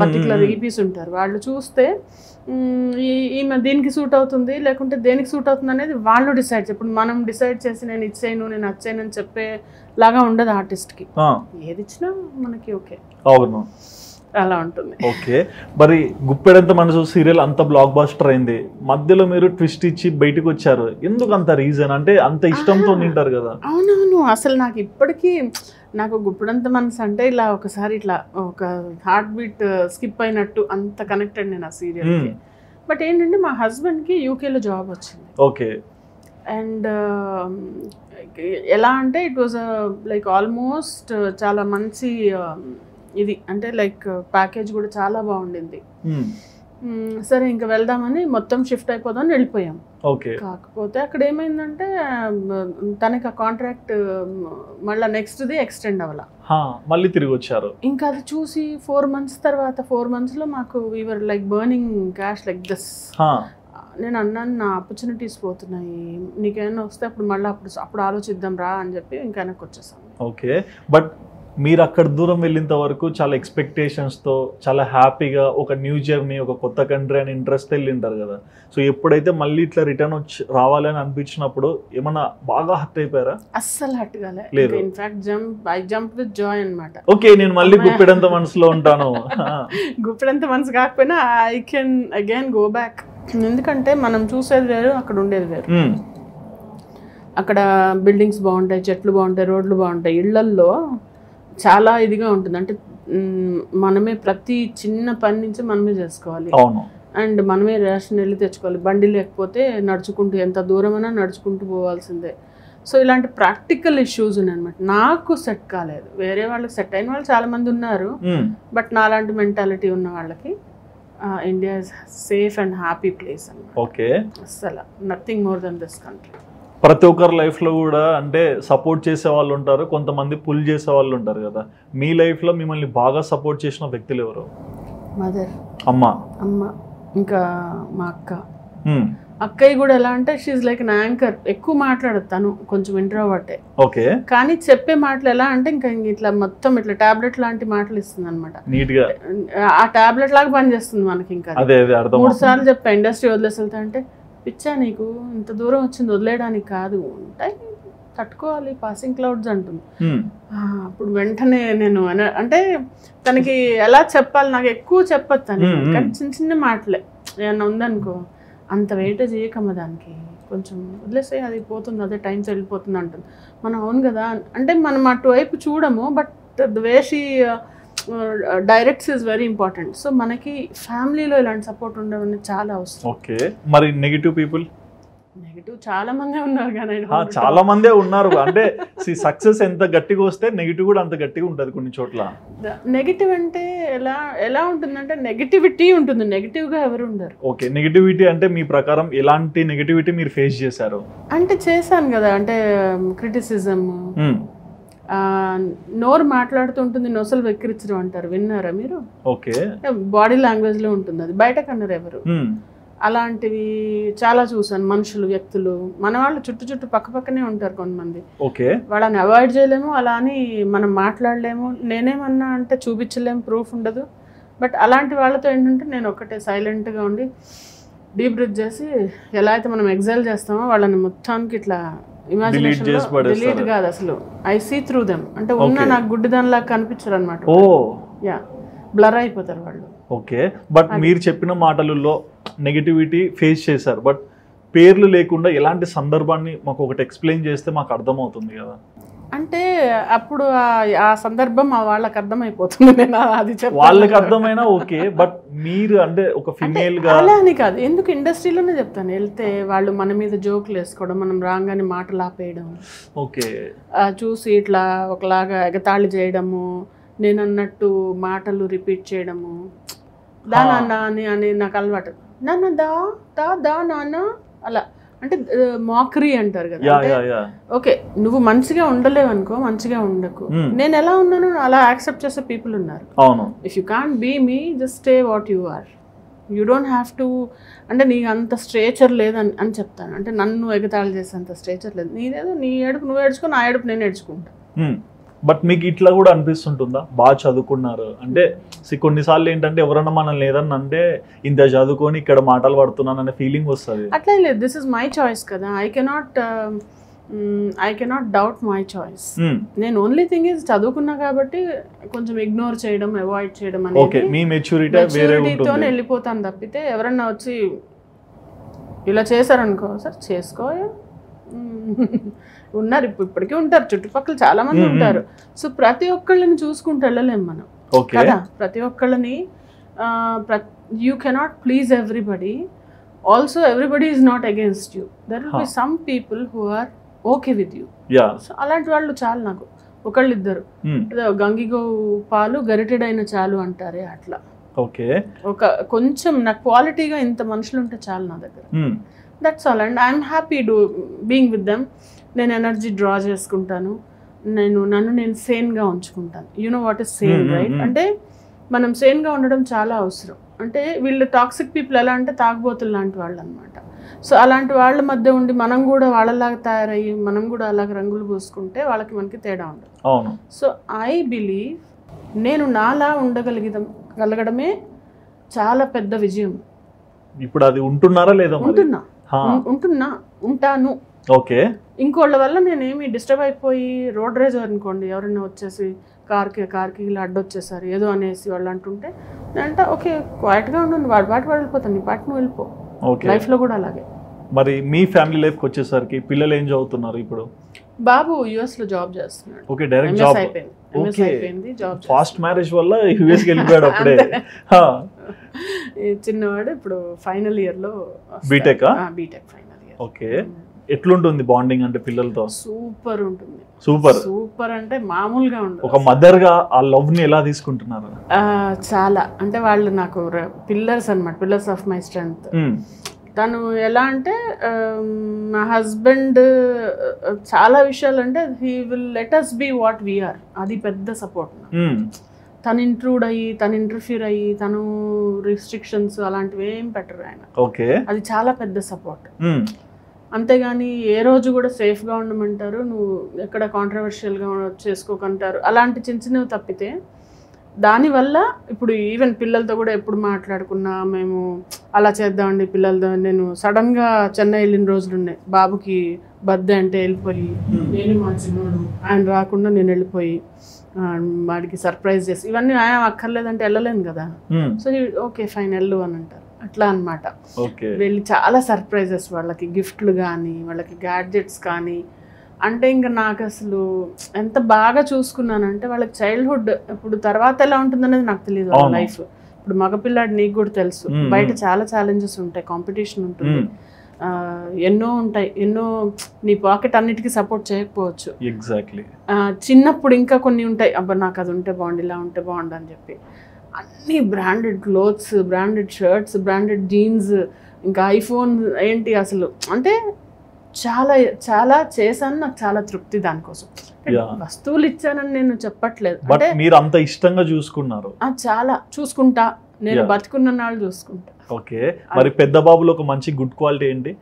particular. EPs ఉంటారు. వాళ్ళు చూస్తే ఈమె దీనికి సూట్ అవుతుంది? లేకుంటే దేనికి సూట్ అవుతుంది అనేది వాళ్ళు డిసైడ్ ఇప్పుడు మనం డిసైడ్ చేసి నేను ఇచ్చేయను నేను వచ్చాను అని చెప్పే లాగా ఉండదు ఆర్టిస్ట్కి. ఏది ఇచ్చినా మనకి ఓకే. అవును. అలా ఉంటుంది. ఓకే. మరి గుప్పెడంత మనసు సీరియల్ అంత బ్లాక్ బాస్టర్ అయింది. మధ్యలో మీరు ట్విస్ట్ ఇచ్చి బయటకు వచ్చారు. ఎందుకు అంత రీజన్ అంటే అంత ఇష్టంతో ఆ. తింటారు కదా. అవునవును. అసలు నాకు ఇప్పటికీ నాకు గుప్పుడంత మనసు అంటే ఇలా ఒకసారి ఇట్లా ఒక హార్ట్ బీట్ స్కిప్ అయినట్టు అంత కనెక్టెడ్ నేను ఆ సీరియల్కి. బట్ ఏంటంటే మా హస్బెండ్కి యూకేలో జాబ్ వచ్చింది. ఓకే అండ్ ఎలా అంటే ఇట్ వాజ్ లైక్ ఆల్మోస్ట్ చాలా మంచి uh, ఇది. అంటే లైక్ ప్యాకేజ్ కూడా చాలా బాగుండింది. మ్మ్, సరే ఇంకా వెళ్దామని మొత్తం షిఫ్ట్ అయిపోదామని వెళ్ళిపోయాం. ఓకే. కాకపోతే అక్కడ ఏమైందంటే తనకి ఆ కాంట్రాక్ట్ మళ్ళీ నెక్స్ట్ది ఎక్స్టెండ్ అవ్వాల. మళ్ళీ తిరిగి వచ్చారు. ఇంకా అది చూసి ఫోర్ మంత్స్ తర్వాత ఫోర్ మంత్స్లో మాకు we were like burning cash like this నేను అన్నాను నా ఆపర్చునిటీస్ పోతున్నాయి. నీకేమైనా వస్తే అప్పుడు మళ్ళీ అప్పుడు అప్పుడు ఆలోచిద్దాం రా అని చెప్పి ఇంకా వెనక్కి వచ్చేసాను ఓకే. బట్ మీరు అక్కడ దూరం వెళ్ళేంత వరకు చాలా ఎక్స్పెక్టేషన్స్తో చాలా హ్యాపీగా ఒక న్యూ జర్నీ ఒక కొత్త కంట్రీ అని ఇంట్రెస్ట్ వెళ్ళింటారు కదా. సో ఎప్పుడైతే మళ్ళీ ఇట్లా రిటర్న్ వచ్చి రావాలని అనిపించినప్పుడు ఏమన్నా బాగా హర్ట్ అయిపోయారా? అస్సలు హట్టుగాలే లేదు. In fact jump I jump with joy అనమాట ఓకే నేను మళ్ళీ గుప్పెడంత మనసులో ఉంటాను. [LAUGHS] గుప్పిడంత మనసు కాకపోయినా I can again go back ఎందుకంటే మనం చూసేది వేరు అక్కడ ఉండేది వేరు. మ్మ్. అక్కడ బిల్డింగ్స్ బాగుంటాయి చెట్లు బాగుంటాయి రోడ్లు బాగుంటాయి. ఇళ్ళల్లో చాలా ఇదిగా ఉంటుంది. అంటే మనమే ప్రతి చిన్న పని నుంచి మనమే చేసుకోవాలి. అండ్ మనమే రేషన్ వెళ్ళి తెచ్చుకోవాలి. బండి లేకపోతే నడుచుకుంటూ ఎంత దూరమైనా నడుచుకుంటూ పోవాల్సిందే. సో ఇలాంటి ప్రాక్టికల్ ఇష్యూస్ ఉన్నాయన్నమాట నాకు సెట్ కాలేదు. వేరే వాళ్ళకి సెట్ అయిన వాళ్ళు చాలామంది ఉన్నారు. మ్మ్. బట్ నాలాంటి మెంటాలిటీ ఉన్న వాళ్ళకి India is safe and happy place అన్నమాట. ఓకే. అస్సలు nothing more than this country ప్రతి ఒక్కరి లైఫ్లో కూడా అంటే సపోర్ట్ చేసే వాళ్ళు ఉంటారు కొంతమంది పుల్ చేసే వాళ్ళు ఉంటారు కదా. మీ లైఫ్లో మిమ్మల్ని బాగా సపోర్ట్ చేసిన వ్యక్తులు ఎవరు? మదర్ అమ్మ. అమ్మ. ఇంకా మా అక్క. మ్మ్. అక్కయ్య కూడా ఎలా అంటే షీఈ్ లైక్ అన్ యాంకర్ ఎక్కువ మాట్లాడదు తను కొంచెం ఇంట్రోవర్టే ఓకే. కానీ చెప్పే మాటలు ఎలా అంటే ఇంకా ఇట్లా మొత్తం ఇట్లా టాబ్లెట్ లాంటి మాటలు ఇస్తుంది అనమాట నీట్గా. ఆ టాబ్లెట్ లాగా పనిచేస్తుంది మనకి ఇంకా మూడు సార్లు చెప్పా ఇండస్ట్రీ వదిలేసి వెళ్తా అంటే పిచ్చా నీకు? ఇంత దూరం వచ్చింది వదిలేయడానికి కాదు. ఉంటాయి. తట్టుకోవాలి. పాసింగ్ క్లౌడ్స్ అంటుంది. అప్పుడు వెంటనే నేను అంటే తనకి ఎలా చెప్పాలి? నాకు ఎక్కువ మ్మ్, మ్మ్. కానీ చిన్న చిన్న మాటలే. ఏమన్నా ఉందనుకో అంత వెయిటేజ్ చేయకమ్మ దానికి. కొంచెం వదిలేసే అది పోతుంది అదే టైంస్ వెళ్ళిపోతుంది అంటుంది. మనం అవును కదా? అంటే మనం అటువైపు చూడము but the way she directs is very important. So మనకి ఫ్యామిలీలో ఇలాంటి సపోర్ట్ ఉండడం అనేది చాలా అవసరం. ఓకే. మరి నెగిటివ్ పీపుల్? నెగిటివ్ చాలా మందే ఉన్నారు కానీ చాలా మందే ఉన్నారు. అంటే సక్సెస్ ఎంత గట్టిగా వస్తే నెగిటివ్ కూడా అంత గట్టిగా ఉంటది కొన్ని చోట్ల. నెగిటివ్ అంటే ఎలా ఎలా ఉంటుందంటే నెగిటివిటీ ఉంటుంది. నెగిటివ్గా ఎవరు ఉండరు. ఓకే. నెగిటివిటీ అంటే మీ ప్రకారం ఎలాంటి నెగిటివిటీ మీరు ఫేస్ చేశారు? అంటే చేశాను కదా. అంటే క్రిటిసిజం. నోరు మాట్లాడుతుంటుంది నొసలు వెక్కిరించడం అంటారు. విన్నారా మీరు? ఓకే. బాడీ లాంగ్వేజ్లో ఉంటుంది అది. బయట కన్నారు ఎవరు. అలాంటివి చాలా చూసాను మనుషులు వ్యక్తులు. మన వాళ్ళు చుట్టూ చుట్టూ పక్క పక్కనే ఉంటారు కొంతమంది. ఓకే. వాళ్ళని అవాయిడ్ చేయలేము అలా అని మనం మాట్లాడలేము. నేనేమన్నా అంటే చూపించలేము ప్రూఫ్ ఉండదు. బట్ అలాంటి వాళ్ళతో ఏంటంటే నేను ఒక్కటే సైలెంట్గా ఉండి డీప్ బ్రీత్ చేసి ఎలా అయితే మనం ఎగ్జైల్ చేస్తామో వాళ్ళని మొత్తానికి ఇట్లా ఇమాజినేషన్? డిలీట్ కాదు అసలు. ఐ సీ త్రూ దెమ్ అంటే ఉన్న. నాకు గుడ్డిదానిలా కనిపించరు అనమాట ఓ. యా బ్లర్ అయిపోతారు వాళ్ళు. ఓకే బట్ మీరు చెప్పిన మాటలలో నెగిటివిటీ ఫేస్ చేశారు. బట్ పేర్లు లేకుండా ఎలాంటి సందర్భాన్ని మాకు ఒకటి ఎక్స్ప్లెయిన్ చేస్తే మాకు అర్థమవుతుంది కదా. అంటే అప్పుడు ఆ- సందర్భం వాళ్ళకి అర్థమైపోతుంది. నేను అది. వాళ్ళకి అర్థమైనా ఓకే బట్ మీరు అంటే ఒక ఫిమేల్గా అలా అని కాదు. ఎందుకు ఇండస్ట్రీలోనే చెప్తాను. వెళ్తే వాళ్ళు మన మీద జోకులు వేసుకోవడం మనం రాగానే మాటలు ఆపేయడం. ఓకే. ఆ, చూసి ఇట్లా ఒకలాగా ఎగతాళి చేయడము నేను అన్నట్టు మాటలు రిపీట్ చేయడము. దా హా. నాన్న అని అని నాకు అలవాటు. నాన్న దా దా దా నాన్న అలా. అంటే మాకరీ అంటారు కదా. ఓకే నువ్వు మంచిగా ఉండలేవు అనుకో మంచిగా ఉండకు. Hmm. నేను ఎలా ఉన్నానో అలా యాక్సెప్ట్ చేసే పీపుల్ ఉన్నారు. అవును. If you can't be me just stay what you are you don't have to అంటే నీకు అంత స్ట్రేచర్ లేదని అని చెప్తాను. అంటే నన్ను ఎగతాళి చేసేంత స్ట్రేచర్ లేదు. నీదేదో నీ ఏడుపు నువ్వు ఏడ్చుకో నా ఏడుపు నేను ఏడ్చుకుంటా. బట్ మీకు ఇట్లా కూడా అనిపిస్తుంటుందా? బాగా చదువుకున్నారు. అంటే కొన్నిసార్లు ఏంటంటే ఎవరన్నా మనల్ని ఏదన్నా అంటే ఇంత చదువుకొని ఇక్కడ మాటలు పడుతున్నాను అనే ఫీలింగ్ వస్తుంది. అట్లా లేదు. దిస్ ఇస్ మై చాయిస్ కదా. I cannot I cannot doubt my choice నేను ఓన్లీ థింగ్ ఇస్ చదువుకున్నా కాబట్టి కొంచెం ఇగ్నోర్ చేయడం అవాయిడ్ చేయడం ఓకే అనేది మీ మెచ్యూరిటీ వేరే మెచ్యూరిటీతో వెళ్ళిపోతాను తప్పితే ఎవరన్నా వచ్చి ఇలా చేశారనుకో సార్ చేసుకో. [LAUGHS] ఉన్నారు ఇప్పుడు ఇప్పటికీ ఉంటారు. చుట్టుపక్కల చాలా మంది. ఉంటారు. సో ప్రతి ఒక్కళ్ళని చూసుకుంటూ వెళ్ళలేము మనం. ఓకే. కదా? ప్రతి ఒక్కళ్ళని you cannot please everybody also everybody is not against you there will be. Some people who are okay with you so అలాంటి వాళ్ళు చాలు నాకు. ఒకళ్ళు ఇద్దరు గంగిగో పాలు గరిటెడైన చాలు అంటారే అట్లా. ఓకే. ఒక కొంచెం నాకు క్వాలిటీగా ఇంత మనుషులు ఉంటే చాలు నా దగ్గర. That's all and I'm happy to being with them నేను ఎనర్జీ డ్రా చేసుకుంటాను. నేను నన్ను నేను సేన్గా ఉంచుకుంటాను. You know what is sane right. అంటే మనం సేన్గా ఉండడం చాలా అవసరం. అంటే వీళ్ళు టాక్సిక్ పీపుల్ ఎలా అంటే తాగుబోతులు లాంటి వాళ్ళు అనమాట సో అలాంటి వాళ్ళ మధ్య ఉండి మనం కూడా వాళ్ళలాగా తయారయ్యి మనం కూడా అలాగ రంగులు పూసుకుంటే వాళ్ళకి మనకి తేడా ఉండదు. సో ఐ బిలీవ్ నేను నాలా ఉండగలిగడం గలగడమే చాలా పెద్ద విజయం. ఇప్పుడు అది ఉంటున్నారా లేదా ఉంటున్నా. ఉంటున్నా. ఉంటాను. ఓకే. ఇంకోళ్ళ వల్ల నేనేమి డిస్టర్బ్ అయిపోయి రోడ్ రేజ్ అనుకోండి ఎవరైనా వచ్చేసి కార్కి కార్కి ఇలా అడ్డొచ్చేసారు ఏదో అనేసి వాళ్ళు అంటుంటే అంటే ఓకే క్వైట్గా ఉండండి వాడి పాటి వాడు వెళ్ళిపోతాను నీ పాటి నువ్వు వెళ్ళిపో. లైఫ్లో కూడా అలాగే. మరి మీ ఫ్యామిలీ లైఫ్కి వచ్చేసరికి పిల్లలు ఏం చదువుతున్నారు ఇప్పుడు? బాబు యుఎస్లో జాబ్ చేస్తున్నాడు. Okay direct job. అయిపోయింది. జాబ్ ఫాస్ట్ మ్యారేజ్ వల్ల యుఎస్కి వెళ్ళిపోయాడు అప్పుడే. [LAUGHS] చిన్నవాడు ఇప్పుడు ఫైనల్ ఇయర్లో ఆ? BTech final year. ఓకే. ఎట్లుంటుంది బాండింగ్ అంటే పిల్లలతో? సూపర్ ఉంటుంది. సూపర్. సూపర్ అంటే మామూలుగా ఒక ఉండదు మదర్గా ఆ లవ్ని ఎలా తీసుకుంటున్నారు? ఆ, చాలా. అంటే వాళ్ళు నాకు పిల్లర్స్ అన్నమాట పిల్లర్స్ ఆఫ్ మై స్ట్రెంగ్త్. తను ఎలా అంటే మా హస్బెండ్ చాలా విషయాలు అంటే he will let us be what we are అది పెద్ద సపోర్ట్ మ్మ్. తను ఇంట్రూడ్ అయ్యి తను ఇంటర్ఫియర్ అయ్యి తను రిస్ట్రిక్షన్స్ అలాంటివి ఏం పెట్టరు ఆయన. ఓకే అది చాలా పెద్ద సపోర్ట్. అంతేగాని ఏ రోజు కూడా సేఫ్గా ఉండమంటారు. నువ్వు ఎక్కడ కాంట్రవర్షియల్గా చేసుకోకంటారు. అలాంటి చిన్న చిన్నవి తప్పితే దానివల్ల ఇప్పుడు ఈవెన్ పిల్లలతో కూడా ఎప్పుడు మాట్లాడుకున్నా మేము అలా చేద్దామండి పిల్లలతో నేను సడన్గా చెన్నై వెళ్ళిన రోజులు ఉన్నాయి బాబుకి బర్త్డే అంటే వెళ్ళిపోయి నేను మా చిన్నోడు ఆయన రాకుండా నేను వెళ్ళిపోయి వాడికి సర్ప్రైజ్ చేసి ఇవన్నీ ఆయన అక్కర్లేదంటే వెళ్ళలేను కదా. సో ఓకే ఫైన్ వెళ్ళు అని అంటారు. అట్లా అన్నమాట. ఓకే. వెళ్ళి చాలా సర్ప్రైజెస్ వాళ్ళకి గిఫ్ట్లు కానీ వాళ్ళకి గ్యాడ్జెట్స్ కానీ. అంటే ఇంకా నాకు అసలు ఎంత బాగా చూసుకున్నానంటే వాళ్ళకి చైల్డ్హుడ్ ఇప్పుడు తర్వాత ఎలా ఉంటుందనేది నాకు తెలియదు వాళ్ళ. లైఫ్. ఇప్పుడు మగపిల్లాడు నీకు కూడా తెలుసు. బయట చాలా ఛాలెంజెస్ ఉంటాయి కాంపిటీషన్ ఉంటుంది. ఎన్నో ఉంటాయి ఎన్నో నీ పాకెట్ అన్నిటికీ సపోర్ట్ చేయకపోవచ్చు. ఎగ్జాక్ట్లీ. చిన్నప్పుడు ఇంకా కొన్ని ఉంటాయి అబ్బా నాకు అది ఉంటే బాగుండు ఇలా ఉంటే బాగుండు అని చెప్పి. అన్ని branded clothes branded shirts branded jeans ఇంకా ఐఫోన్ ఏంటి అసలు? అంటే చాలా చాలా చేశాను నాకు చాలా తృప్తి దానికోసం. వస్తువులు ఇచ్చానని నేను చెప్పట్లేదు. అంటే మీరు అంత ఇష్టంగా చూసుకున్నారు. చాలా చూసుకుంటా. నేను. బతుకున్న నాళ్ళు చూసుకుంటా. ఓకే మరి పెద్ద బాబులో ఒక మంచి గుడ్ క్వాలిటీ ఏంటి?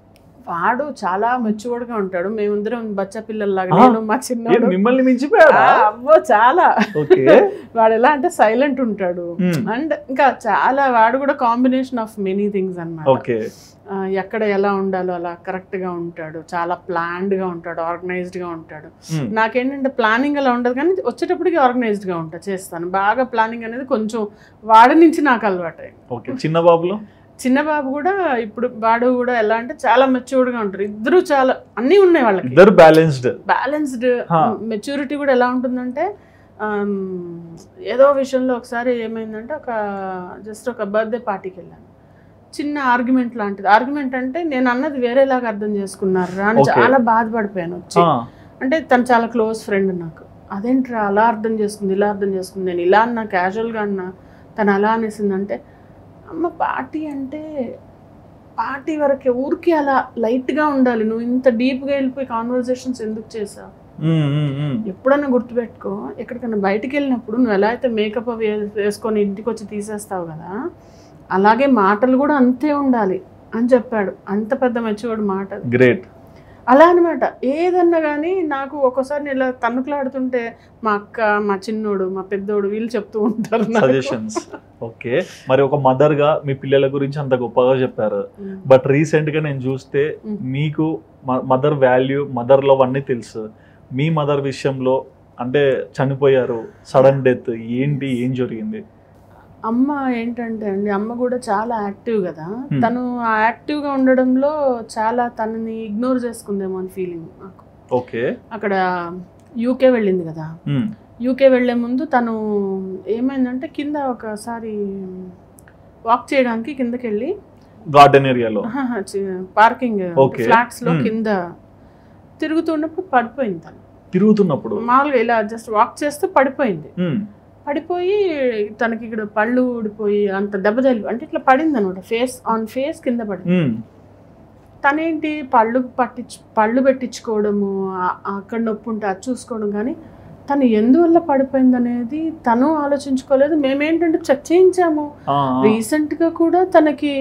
వాడు చాలా మెచ్యూర్డ్గా ఉంటాడు. మేమందరం బచ్చ పిల్లల్లాగా నేను మా ఏ, చిన్నోడు మిమ్మల్ని మించిపోయాడా? అబ్బో చాలా. [LAUGHS] వాడు ఎలా అంటే సైలెంట్ ఉంటాడు. అండ్ ఇంకా చాలా వాడు కూడా కాంబినేషన్ ఆఫ్ మెనీ థింగ్స్ ఆ, ఎక్కడ ఎలా ఉండాలో అలా కరెక్ట్గా ఉంటాడు. చాలా ప్లాన్డ్గా ఉంటాడు ఆర్గనైజ్డ్గా ఉంటాడు. నాకేంటంటే ప్లానింగ్ అలా ఉండదు కానీ వచ్చేటప్పటికి ఆర్గనైజ్డ్గా ఉంటా చేస్తాను. బాగా ప్లానింగ్ అనేది కొంచెం వాడి నుంచి నాకు అలవాటు. ఓకే. చిన్న బాబులో? చిన్న బాబు కూడా ఇప్పుడు వాడు కూడా ఎలా అంటే చాలా మెచ్యూర్డ్గా ఉంటారు. ఇద్దరు చాలా అన్నీ ఉన్నాయి వాళ్ళకి. ఇద్దరు బ్యాలెన్స్డ్ బ్యాలెన్స్డ్. మెచ్యూరిటీ కూడా ఎలా ఉంటుందంటే ఏదో విషయంలో ఒకసారి ఏమైందంటే ఒక జస్ట్ ఒక బర్త్డే పార్టీకి వెళ్ళాను. చిన్న ఆర్గ్యుమెంట్ లాంటిది. ఆర్గ్యుమెంట్ అంటే నేను అన్నది వేరేలాగా అర్థం చేసుకున్నారు అని. చాలా బాధపడిపోయాను వచ్చి. అంటే తను చాలా క్లోజ్ ఫ్రెండ్ నాకు. అదేంట్రా అలా అర్థం చేసుకుంది ఇలా అర్థం చేసుకుంది నేను ఇలా అన్నా క్యాజువల్గా అన్నా తను అలా అనేసిందంటే అమ్మ పార్టీ అంటే పార్టీ వరకే ఊరికి అలా లైట్గా ఉండాలి. నువ్వు ఇంత డీప్గా వెళ్ళిపోయి కాన్వర్జేషన్స్ ఎందుకు చేసావు? ఎప్పుడన్నా గుర్తుపెట్టుకో ఎక్కడికైనా బయటికి వెళ్ళినప్పుడు నువ్వు ఎలా అయితే మేకప్ వేసుకొని ఇంటికి వచ్చి తీసేస్తావు కదా అలాగే మాటలు కూడా అంతే ఉండాలి అని చెప్పాడు. అంత పెద్ద మెచ్యూర్డ్ మాట. గ్రేట్ అలా అనమాట ఏదన్నా కానీ నాకు ఒక్కోసారి నేను ఇలా తన్నుకులాడుతుంటే మా అక్క మా చిన్నోడు మా పెద్దోడు వీళ్ళు చెప్తూ ఉంటారు. సజెషన్స్ ఓకే మరి ఒక మదర్గా మీ పిల్లల గురించి అంత గొప్పగా చెప్పారు. బట్ రీసెంట్గా నేను చూస్తే. మీకు మదర్ వాల్యూ మదర్ లవ్ అన్నీ తెలుసు మీ మదర్ విషయంలో అంటే చనిపోయారు సడన్ డెత్ ఏంటి ఏం జరిగింది అమ్మ ఏంటంటే అండి అమ్మ కూడా చాలా యాక్టివ్ కదా. తను ఆ యాక్టివ్గా ఉండడంలో చాలా తనని ఇగ్నోర్ చేసుకుందేమో అని ఫీలింగ్ నాకు. ఓకే. అక్కడ యూకే వెళ్ళింది కదా. యూకే వెళ్ళే ముందు తను ఏమైందంటే కింద ఒకసారి వాక్ చేయడానికి కిందకి వెళ్ళి గార్డెన్ ఏరియాలో. పార్కింగ్. ఫ్లాట్స్లో. కింద తిరుగుతున్నప్పుడు పడిపోయింది తను. తిరుగుతున్నప్పుడు. మామూలుగా ఇలా జస్ట్ వాక్ చేస్తూ పడిపోయింది. పడిపోయి తనకి ఇక్కడ పళ్ళు ఊడిపోయి అంత దెబ్బ తగిలి అంటే ఇట్లా పడింది అనమాట ఫేస్ ఆన్ ఫేస్ కింద పడింది. తనేంటి పళ్ళు పట్టించు పళ్ళు పెట్టించుకోవడము అక్కడ నొప్పి ఉంటే అది చూసుకోవడం కానీ తను ఎందువల్ల పడిపోయింది అనేది తను ఆలోచించుకోలేదు. మేమేంటంటే చెక్ చేయించాము. రీసెంట్గా కూడా తనకి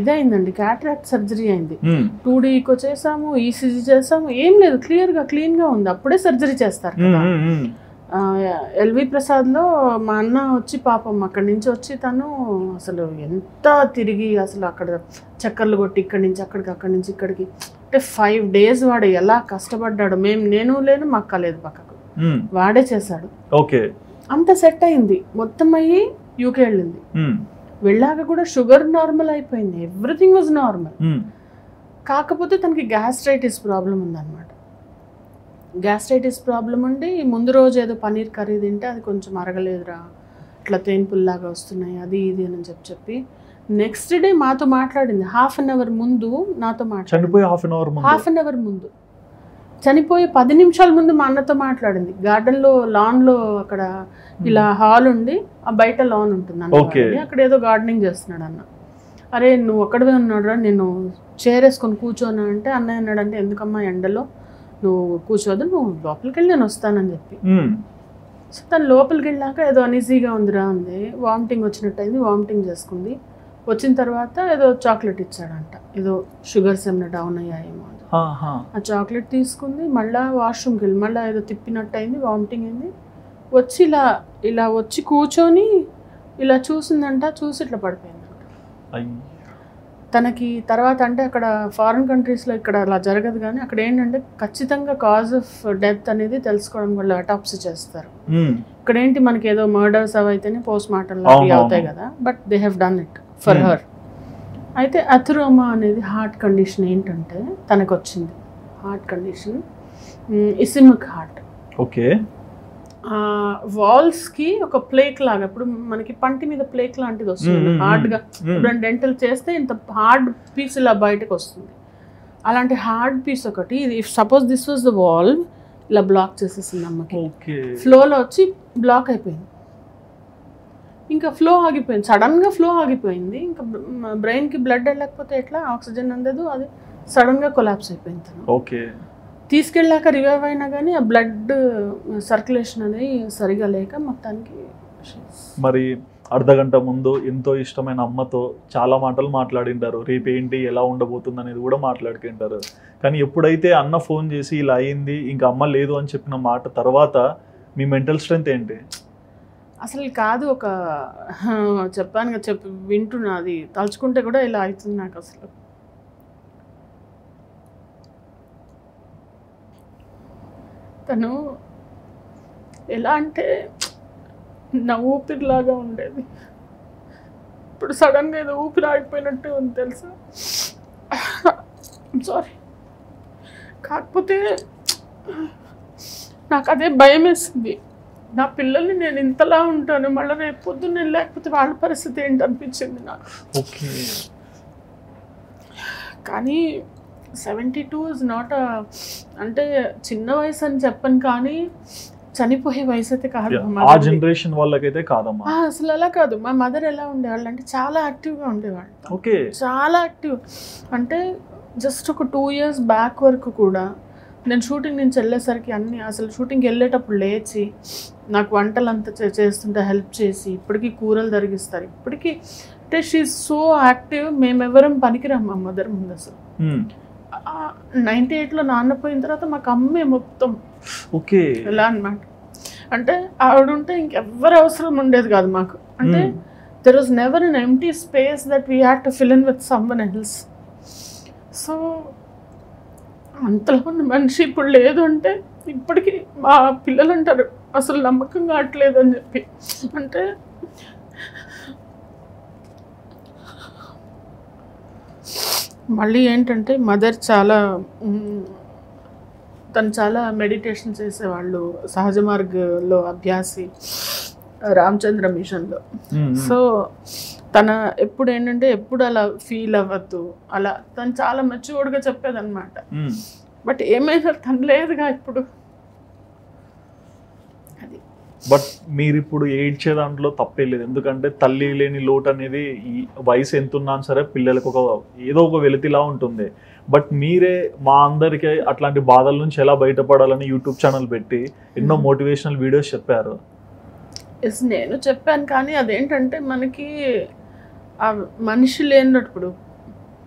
ఇదైందండి క్యాట్రాక్ట్ సర్జరీ అయింది. టూ డీకో చేసాము ఈసీజీ చేసాము ఏం లేదు క్లియర్గా క్లీన్గా ఉంది. అప్పుడే సర్జరీ చేస్తారు కదా. ఎల్వి ప్రసాద్లో మా అన్న వచ్చి పాపం అక్కడి నుంచి వచ్చి తను అసలు ఎంత తిరిగి అసలు అక్కడ చక్కర్లు కొట్టి ఇక్కడి నుంచి అక్కడికి అక్కడి నుంచి ఇక్కడికి. అంటే ఫైవ్ డేస్ వాడు ఎలా కష్టపడ్డాడు. మేము నేను లేను మా అక్క లేదు పక్కకు. వాడే చేశాడు. ఓకే. అంత సెట్ అయింది. మొత్తం అయ్యి యూకే వెళ్ళింది. వెళ్ళాక కూడా షుగర్ నార్మల్ అయిపోయింది. Everything was normal. కాకపోతే తనకి గ్యాస్ట్రైటిస్ ప్రాబ్లం ఉందన్నమాట. గ్యాస్ట్రైటిస్ ప్రాబ్లం ఉండి ముందు రోజు ఏదో పన్నీర్ కర్రీ తింటే అది కొంచెం అరగలేదురా ఇట్లా తేన్పుల్లాగా వస్తున్నాయి అది ఇది అని చెప్పి చెప్పి. నెక్స్ట్ డే మాతో మాట్లాడింది. హాఫ్ అన్ అవర్ ముందు నాతో మాట్లాడింది. చనిపోయి హాఫ్ అన్ అవర్ ముందు? హాఫ్ అన్ అవర్ ముందు. చనిపోయి పది నిమిషాల ముందు మా అన్నతో మాట్లాడింది. గార్డెన్లో లాన్లో అక్కడ ఇలా హాల్ ఉండి ఆ బయట లాన్ ఉంటుంది అన్న. అక్కడ ఏదో గార్డెనింగ్ చేస్తున్నాడు అన్న. అరే నువ్వు ఒక్కడవే ఉన్నాడురా నేను చైర్ వేసుకొని కూర్చోను అంటే అన్నయ్య అన్నాడంటే ఎందుకమ్మా ఎండలో? నువ్వు కూర్చోదు నువ్వు లోపలికి వెళ్ళి నేను వస్తానని చెప్పి. సో తను లోపలికి వెళ్ళాక ఏదో అనీజీగా ఉందిరా ఉంది వామిటింగ్ వచ్చినట్టు అయింది వామిటింగ్ చేసుకుంది. వచ్చిన తర్వాత ఏదో చాక్లెట్ ఇచ్చాడంట. ఏదో షుగర్స్ ఏమైనా డౌన్ అయ్యాయేమో. ఆ చాక్లెట్ తీసుకుంది మళ్ళీ వాష్రూమ్కి వెళ్ళి మళ్ళీ ఏదో తిప్పినట్టు అయింది వామిటింగ్ అయింది. వచ్చి ఇలా ఇలా వచ్చి కూర్చొని ఇలా చూసిందంట చూసి ఇట్లా పడిపోయిందంట. అయ్యి. తనకి తర్వాత అంటే అక్కడ ఫారిన్ కంట్రీస్లో ఇక్కడ అలా జరగదు కానీ అక్కడ ఏంటంటే ఖచ్చితంగా కాజ్ ఆఫ్ డెత్ అనేది తెలుసుకోవడం వల్ల అటాప్సీ చేస్తారు. ఉమ్, ఇక్కడ ఏంటి మనకి ఏదో మర్డర్స్ అవి అయితేనే పోస్ట్ మార్టం లాంటివి అవుతాయి. కదా but they have done it for Hmm. Her అయితే అథురోమా అనేది హార్ట్ కండిషన్ ఏంటంటే తనకు వచ్చింది heart condition ischemic heart okay వాల్స్కి ఒక ప్లేక్ లాగా ఇప్పుడు మనకి పంటి మీద ప్లేక్ లాంటిది వస్తుంది. హార్డ్గా ఇప్పుడు డెంటల్ చేస్తే ఇంత హార్డ్ పీస్ ఇలా బయటకు వస్తుంది. అలాంటి హార్డ్ పీస్ ఒకటి ఇది suppose this was the wall ఇలా బ్లాక్ చేసేసింది అమ్మకి. ఫ్లోలో వచ్చి బ్లాక్ అయిపోయింది. ఇంకా ఫ్లో ఆగిపోయింది. సడన్గా ఫ్లో ఆగిపోయింది. ఇంకా బ్రెయిన్కి బ్లడ్ వెళ్ళకపోతే ఎట్లా? ఆక్సిజన్ అందదు అది సడన్గా కొలాప్స్ అయిపోయింది ఓకే. తీసుకెళ్ళాక రివైవ్ అయినా కానీ ఆ బ్లడ్ సర్క్యులేషన్ అనేది సరిగా లేక మొత్తానికి మరి అర్ధ గంట ముందు ఎంతో ఇష్టమైన అమ్మతో చాలా మాటలు మాట్లాడింటారు. రేపు ఏంటి ఎలా ఉండబోతుంది అనేది కూడా మాట్లాడుకుంటారు. కానీ ఎప్పుడైతే అన్న ఫోన్ చేసి ఇలా అయింది ఇంకా అమ్మ లేదు అని చెప్పిన మాట తర్వాత మీ మెంటల్ స్ట్రెంత్ ఏంటి? అసలు కాదు ఒక చెప్పాను కదా చెప్పి వింటున్నా అది. తలుచుకుంటే కూడా ఇలా అవుతుంది నాకు అసలు. తను ఎలా అంటే నా ఊపిరిలాగా ఉండేది. ఇప్పుడు సడన్గా ఏదో ఊపిరి ఆగిపోయినట్టు ఉంది తెలుసా? సారీ కాకపోతే నాకు అదే భయం వేసింది. నా పిల్లల్ని నేను ఇంతలా ఉంటాను మళ్ళీ రేపు పొద్దున్న నేను లేకపోతే వాళ్ళ పరిస్థితి ఏంటి అనిపించింది నాకు. కానీ సెవెంటీ టూ ఇస్ నాట్ అంటే చిన్న వయసు అని చెప్పను కానీ చనిపోయే వయసు అయితే కాదు ఆ. జనరేషన్ వాళ్ళకైతే కాదమ్మా. ఆ, అసలు అలా కాదు. మా మదర్ ఎలా ఉండేవాళ్ళు అంటే చాలా యాక్టివ్గా ఉండేవాళ్ళు. ఓకే. చాలా యాక్టివ్ అంటే జస్ట్ ఒక టూ ఇయర్స్ బ్యాక్ వరకు కూడా నేను షూటింగ్ నుంచి వెళ్ళేసరికి అన్ని అసలు షూటింగ్కి వెళ్ళేటప్పుడు లేచి నాకు వంటలు అంతా చే- చేస్తుంటే హెల్ప్ చేసి ఇప్పటికీ కూరలు తరిగిస్తారు. ఇప్పటికీ అంటే షీ సో యాక్టివ్ మేమెవరం పనికిరాం మా మదర్ ముందు అసలు ఉమ్, నైంటీ ఎయిట్లో నాన్న పోయిన తర్వాత మాకు అమ్మే మొత్తం. ఓకే. ఎలా అన్నమాట? అంటే ఆవిడ ఉంటే ఇంకెవ్వరు అవసరం ఉండేది కాదు మాకు. అంటే there was never an empty space that we had to fill in with someone else so అంతలో ఉన్న మనిషి ఇప్పుడు లేదు అంటే ఇప్పటికీ మా పిల్లలు అంటారు అసలు నమ్మకం కావట్లేదు అని చెప్పి. అంటే మళ్ళీ ఏంటంటే మదర్ చాలా తను చాలా మెడిటేషన్ చేసేవాళ్ళు సహజ మార్గంలో అభ్యాసి రామచంద్ర మిషన్లో. సో తన ఎప్పుడు ఏంటంటే ఎప్పుడు అలా ఫీల్ అవ్వద్దు అలా తను చాలా మెచ్యూర్డ్గా చెప్పేదన్నమాట. బట్ ఏమైనా తను లేదుగా ఇప్పుడు. బట్ మీరు ఇప్పుడు ఏడ్చే దాంట్లో తప్పే లేదు. ఎందుకంటే తల్లి లేని లోటు అనేది ఈ వయసు ఎంత ఉన్నా సరే పిల్లలకు ఒక ఏదో ఒక వెలితిలా ఉంటుంది. బట్ మీరే మా అందరికీ అట్లాంటి బాధల నుంచి ఎలా బయటపడాలని యూట్యూబ్ ఛానల్ పెట్టి ఎన్నో మోటివేషనల్ వీడియోస్ చెప్పారు. ఎస్ నేను చెప్పాను కానీ అదేంటంటే మనకి మనిషి లేనప్పుడు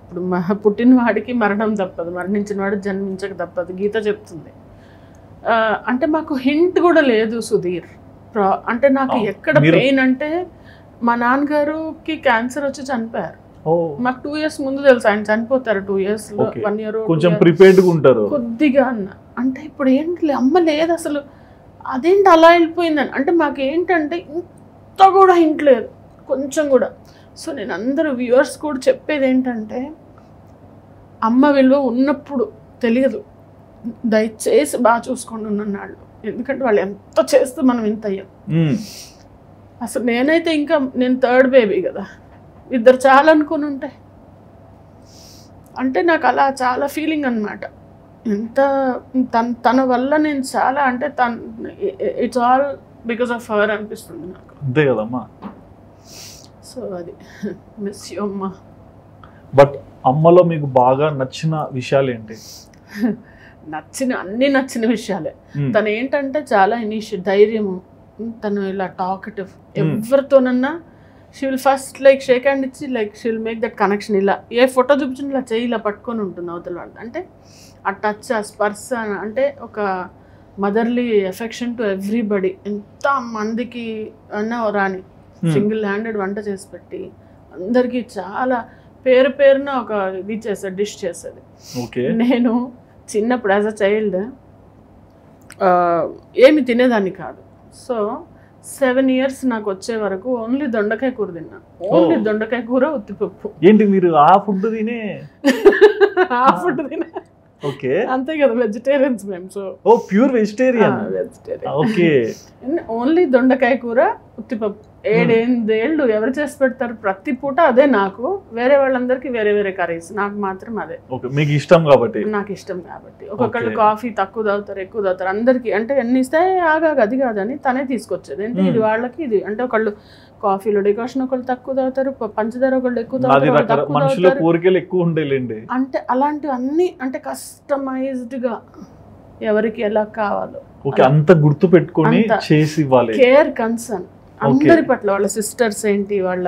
ఇప్పుడు పుట్టిన వాడికి మరణం తప్పదు మరణించిన వాడు జన్మించక తప్పదు. గీత చెప్తుంది. అంటే మాకు హింట్ కూడా లేదు సుధీర్. అంటే నాకు ఎక్కడ పెయిన్ అంటే మా నాన్నగారుకి క్యాన్సర్ వచ్చి చనిపోయారు. మాకు టూ ఇయర్స్ ముందు తెలుసు ఆయన చనిపోతారు టూ ఇయర్స్లో. వన్ ఇయర్ కొంచెం ప్రిపేర్డ్గా ఉంటారు. కొద్దిగా అన్న. అంటే ఇప్పుడు ఏంటి అమ్మ లేదు అసలు. అదేంటి అలా వెళ్ళిపోయిందని అంటే మాకు ఏంటంటే ఇంత కూడా హింట్ లేదు. కొంచెం కూడా. సో నేను అందరూ వ్యూవర్స్ కూడా చెప్పేది ఏంటంటే అమ్మ విలువ ఉన్నప్పుడు తెలియదు. దయచేసి బాగా చూసుకోండి ఉన్నాళ్ళు ఎందుకంటే వాళ్ళు ఎంత చేస్తే మనం ఇంత అయ్యాం. అసలు నేనైతే ఇంకా నేను థర్డ్ బేబీ కదా. ఇద్దరు చాలా అనుకుని ఉంటే. అంటే నాకు అలా చాలా ఫీలింగ్ అనమాట ఎంత తన తన వల్ల నేను చాలా అంటే తన it's all because of her అనిపిస్తుంది నాకు. అంతే కదమ్మా. సో అది. మిస్ యూ అమ్మ. బట్ అమ్మలో మీకు బాగా నచ్చిన విషయాలు ఏంటి? [LAUGHS] నచ్చిన అన్ని నచ్చిన విషయాలే. తను ఏంటంటే చాలా ఇనిషి ధైర్యము తను ఇలా talkative ఎవరితోనన్నా she will first like shake hand ఇచ్చి like she will make that connection ఇలా ఏ ఫోటో చూపించిన ఇలా చేయి ఇలా పట్టుకొని ఉంటుంది అవతల వాళ్ళు. అంటే ఆ టచ్ ఆ స్పర్శ అంటే ఒక మదర్లీ ఎఫెక్షన్ టు ఎవ్రీబడి ఎంత మందికి అన్న రాని. సింగిల్ హ్యాండెడ్ వంట చేసి పెట్టి అందరికీ చాలా పేరు పేరున ఒక ఇది చేసేది డిష్ చేసేది. నేను చిన్నప్పుడు యాజ్ అ చైల్డ్ ఏమి తినేదాన్ని కాదు. సో సెవెన్ ఇయర్స్ నాకు వచ్చే వరకు ఓన్లీ దొండకాయ కూర తిన్నాను ఓన్లీ. దొండకాయ కూర ఉత్తిపప్పు. ఏంటి మీరు ఆ ఫుడ్ తినే? [LAUGHS] ఆ ఫుడ్ తినే. ఓకే అంతే కదా వెజిటేరియన్స్ మేము so oh pure vegetarian vegetarian okay. Only దొండకాయ కూర ఉత్తిపప్పు. ఏడేళ్ళు ఎవరు చేసి పెడతారు ప్రతి పూట అదే నాకు. వేరే వాళ్ళందరికీ వేరే వేరే కర్రీస్. నాకు మాత్రం అదే. మీకు ఇష్టం కాబట్టి. నాకు ఇష్టం కాబట్టి. ఒక్కొక్కళ్ళు. కాఫీ తక్కువ తాగుతారు ఎక్కువ తాగుతారు. అందరికి అంటే ఎన్ని ఇస్తే ఆగాగా అది కాదని తనే తీసుకొచ్చేది. అంటే ఇది Hmm. వాళ్ళకి ఇది అంటే ఒకళ్ళు కాఫీలో డికాషన్ ఒకళ్ళు తక్కువ తాగుతారు పంచదార ఒకళ్ళు ఎక్కువ తాగుతారు కోరికలు ఎక్కువ ఉండేలేండి. అంటే అలాంటివన్నీ అంటే customized గా ఎవరికి ఎలా కావాలో. ఓకే అంత గుర్తు పెట్టుకొని. చేసి ఇవ్వాలి. కేర్ కన్సర్న్ అందరి పట్ల వాళ్ళ సిస్టర్స్ ఏంటి వాళ్ళ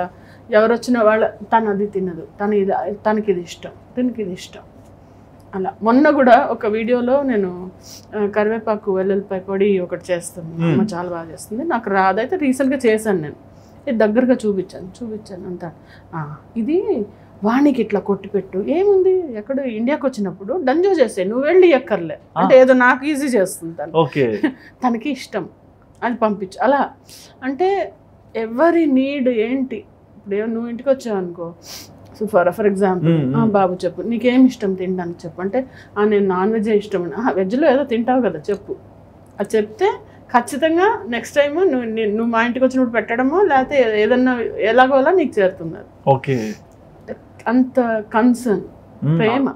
ఎవరు వచ్చిన వాళ్ళ తను అది తినదు తను ఇది తనకి ఇది ఇష్టం తనకి ఇది ఇష్టం. అలా. మొన్న కూడా ఒక వీడియోలో నేను కరివేపాకు వెల్లుల్లిపాయ పొడి ఒకటి చేస్తాను. అమ్మ చాలా బాగా చేస్తుంది. నాకు రాదైతే రీసెంట్గా చేశాను నేను. దగ్గరగా చూపించాను చూపించాను అంతా. "ఆ, ఇది వానికి ఇట్లా కొట్టిపెట్టు ఏముంది? ఎక్కడ ఇండియాకి వచ్చినప్పుడు డంజో చేసే నువ్వు వెళ్ళి ఎక్కర్లే. అంటే ఏదో నాకు ఈజీ చేస్తుంది తను. ఓకే. [LAUGHS] తనకి ఇష్టం. అది పంపించు. అలా. అంటే ఎవరి నీడ్ ఏంటి? ఇప్పుడు ఏమో నువ్వు ఇంటికి వచ్చావు అనుకో. So for for example. బాబు చెప్పు నీకేం ఇష్టం తినడానికి? చెప్పు. అంటే "ఆ, నేను నాన్ వెజ్ ఇష్టం. అని వెజ్లో ఏదో తింటావు కదా చెప్పు. అది చెప్తే ఖచ్చితంగా నెక్స్ట్ టైం నువ్వు నువ్వు మా ఇంటికి వచ్చినప్పుడు పెట్టడమో లేకపోతే ఏదన్నా ఎలాగోలా నీకు చేరుతుంది అది. ఓకే అంత కన్సర్న్. ప్రేమ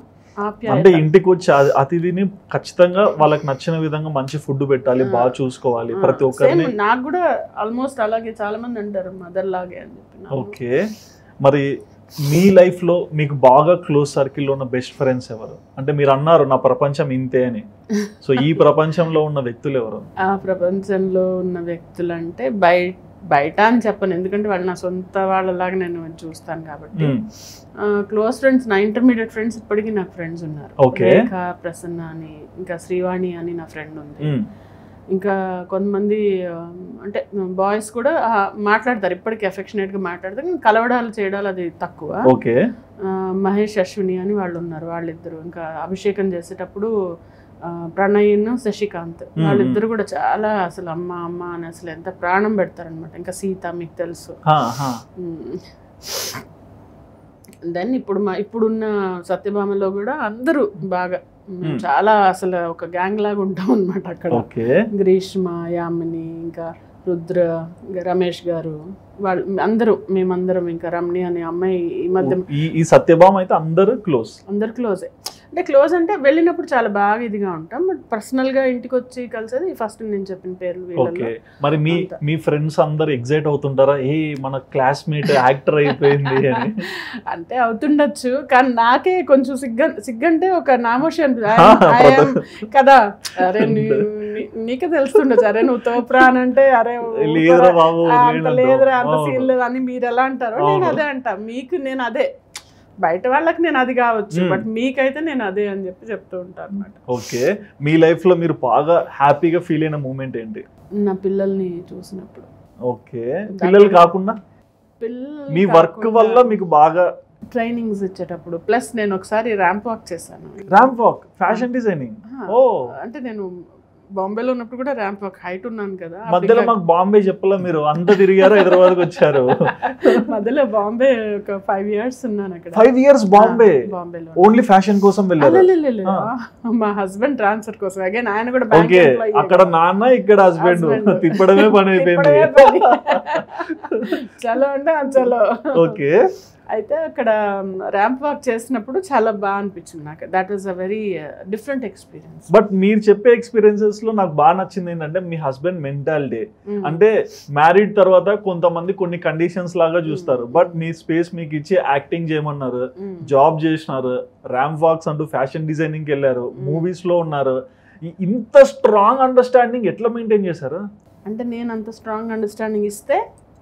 అంటే ఇంటికి వచ్చి అతిథిని ఖచ్చితంగా వాళ్ళకి నచ్చిన విధంగా మంచి ఫుడ్ పెట్టాలి. బాగా చూసుకోవాలి ప్రతి ఒక్కరిని నాకు కూడా ఆల్మోస్ట్ అలాగే చాలా మంది అంటారు మదర్ లాగే అని చెప్పి. ఓకే మరి మీ లైఫ్లో మీకు బాగా క్లోజ్ సర్కిల్లో ఉన్న బెస్ట్ ఫ్రెండ్స్ ఎవరు? అంటే మీరు అన్నారు నా ప్రపంచం ఇంతే అని. సో ఈ ప్రపంచంలో ఉన్న వ్యక్తులు ఎవరు? ఆ ప్రపంచంలో ఉన్న వ్యక్తులు అంటే బయట బయట అని చెప్పను. ఎందుకంటే వాళ్ళు నా సొంత వాళ్ళలాగా నేను చూస్తాను కాబట్టి. క్లోజ్ ఫ్రెండ్స్ నా ఇంటర్మీడియట్ ఫ్రెండ్స్ ఇప్పటికీ నాకు ఫ్రెండ్స్ ఉన్నారు. రేఖ ప్రసన్న అని ఇంకా శ్రీవాణి అని నా ఫ్రెండ్ ఉంది. ఇంకా కొంతమంది అంటే బాయ్స్ కూడా మాట్లాడతారు. ఇప్పటికీ అఫెక్షనేట్గా మాట్లాడతారు. కలవడాలు చేయడాలు అది తక్కువ. ఓకే. మహేష్ అశ్విని అని వాళ్ళు ఉన్నారు. వాళ్ళిద్దరు ఇంకా అభిషేకం చేసేటప్పుడు ప్రణయ్ను శశికాంత్ వాళ్ళిద్దరు కూడా చాలా అసలు అమ్మ అమ్మ అని అసలు ఎంత ప్రాణం పెడతారనమాట ఇంకా సీత మీకు తెలుసు. దెన్ ఇప్పుడు మా ఇప్పుడున్న సత్యభామలో కూడా అందరూ బాగా. చాలా అసలు ఒక గ్యాంగ్ లాగా ఉంటాం అనమాట అక్కడ. గ్రీష్మ యామిని ఇంకా రుద్ర ఇంకా రమేష్ గారు వాళ్ళు అందరూ మేమందరం ఇంకా రమణి అనే అమ్మాయి ఈ మధ్య ఈ ఈ సత్యభామ అయితే అందరూ క్లోజ్ అందరు క్లోజే అంటే క్లోజ్ అంటే వెళ్ళినప్పుడు చాలా బాగా ఇదిగా ఉంటాం. బట్ పర్సనల్గా ఇంటికి వచ్చి కలిసేది ఫస్ట్ నేను చెప్పిన పేర్లు మరి మీ. మీ ఫ్రెండ్స్ అందరు ఎగ్జైట్ అవుతుంటారా? ఏ మన క్లాస్మేట్ యాక్టర్ అయిపోయింది అని? [LAUGHS] అంటే అవుతుండొచ్చు. కానీ నాకే కొంచెం సిగ్గ సిగ్గంటే ఒక నామోషి హా, అనిపిస్తుంది కదా. అరే నీకే తెలుస్తుండొచ్చు. అరే నువ్వు తోపురా అని అంటే అరే లేదురా బాబు. లేదురా అంత. సీన్ లేదు అని మీరు ఎలా అంటారో? నేను. అదే అంటా. మీకు నేను అదే. బయట వాళ్ళకి నేను అది కావచ్చు Hmm. బట్ మీకైతే నేను అదే అని చెప్పి చెప్తూ ఉంటాను అనమాట ఓకే. మీ లైఫ్లో మీరు బాగా హ్యాపీగా ఫీల్ అయిన మూమెంట్ ఏంటి? నా పిల్లల్ని చూసినప్పుడు. ఓకే. పిల్లలు కాకుండా? మీ వర్క్ వల్ల మీకు బాగా ట్రైనింగ్స్ ఇచ్చేటప్పుడు ప్లస్ నేను ఒకసారి ర్యాంప్ వాక్ చేశాను. Ramp walk fashion designing. ఆ, ఓ. అంటే నేను బాంబేలో ఉన్నప్పుడు కూడా ర్యాంప్ వాక్ హైట్ ఉన్నాను కదా మధ్యలో మాకు బాంబే చెప్పలే మీరు అంత తిరిగారు హైదరాబాద్ వచ్చారు. [LAUGHS] మధ్యలో బాంబే ఒక ఫైవ్ ఇయర్స్ ఉన్నాను అక్కడ. Five years Bombay? బాంబేలో. ఓన్లీ ఫ్యాషన్ కోసం వెళ్ళారు. మా హస్బెండ్ ట్రాన్స్ఫర్ కోసం. అగైన్ ఆయన కూడా బ్యాంక్ ఓకే అక్కడ నాన్న ఇక్కడ హస్బెండ్. తిప్పడమే పని అయిపోయింది. [LAUGHS] చలో అంటే చలో. ఓకే అయితే అక్కడ ర్యాంప్ వాక్ చేసినప్పుడు చాలా బాగా అనిపించింది నాకు. That was a very different experience but మీరు చెప్పే ఎక్స్పీరియన్సెస్లో నాకు బాగా నచ్చింది ఏంటంటే మీ హస్బెండ్ మెంటాలిటీ అంటే మ్యారీడ్ తర్వాత కొంతమంది కొన్ని కండిషన్స్ లాగా చూస్తారు. బట్ మీ స్పేస్ మీకు ఇచ్చి యాక్టింగ్ చేయమన్నారు జాబ్ చేసినారు ర్యాంప్ వాక్స్ అంటూ ఫ్యాషన్ డిజైనింగ్ వెళ్ళారు. మూవీస్లో ఉన్నారు. ఇంత స్ట్రాంగ్ అండర్స్టాండింగ్ ఎట్లా మెయింటైన్ చేశారు? అంటే నేను అంత స్ట్రాంగ్ అండర్స్టాండింగ్ ఇస్తే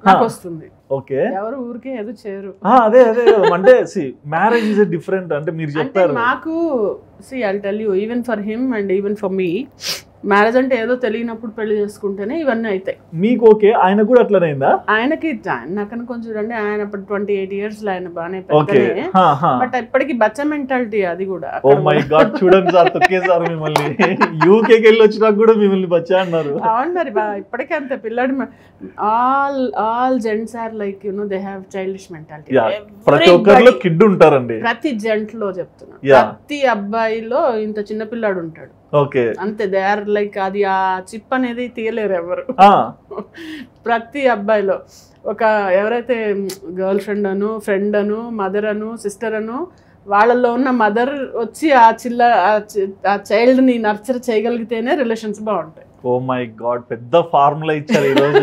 నాకు. వస్తుంది ఓకే. ఎవరు ఊరికే ఏదో చేయరు. అదే అదే అంటే సి మ్యారేజ్ ఇస్ డిఫరెంట్ అంటే మీరు చెప్పారు. నాకు see I tell you even for him and even for me marriage అంటే ఏదో తెలియనప్పుడు పెళ్ళి చేసుకుంటేనే ఇవన్నీ అవుతాయి మీకు ఓకే ఆయన కూడా అట్లనైందా ఆయనకి ఆయన నాకన్నా కొంచెం చూడండి ఆయన ఇప్పుడు ట్వంటీ ఎయిట్ ఇయర్స్లో ఆయన బాగానే పెద్దనే. బట్ ఇప్పటికి బచ్చ మెంటాలిటీ అది కూడా. Oh my. గాడ్ చూడండి సార్ తొక్కేసారు మిమ్మల్ని. యూకేకి వెళ్ళి వచ్చినాక కూడా మిమ్మల్ని బచ్చా అన్నారు. అవును మరి బా ఇప్పటికే అంతే. పిల్లడు all all gents are like you know they have childish mentality. ప్రతి ఒక్కరిలో కిడ్ ఉంటారండి. ప్రతి జెంట్లో చెప్తున్నా. ప్రతి అబ్బాయిలో ఇంత చిన్న పిల్లాడు ఉంటాడు. ఓకే. అంతే దే ఆర్ లైక్ అది ఆ చిప్ అనేది తీయలేరు ఎవరు. ప్రతి అబ్బాయిలో. ఒక ఎవరైతే గర్ల్ ఫ్రెండ్ అను ఫ్రెండ్ అను మదర్ అను సిస్టర్ అను వాళ్ళల్లో ఉన్న మదర్ వచ్చి ఆ చిల్ల ఆ చి- ఆ చైల్డ్ని నర్చర్ చేయగలిగితేనే రిలేషన్స్ బాగుంటాయి. ఓ మై గాడ్ పెద్ద ఫార్ములా ఇచ్చారు ఈ రోజు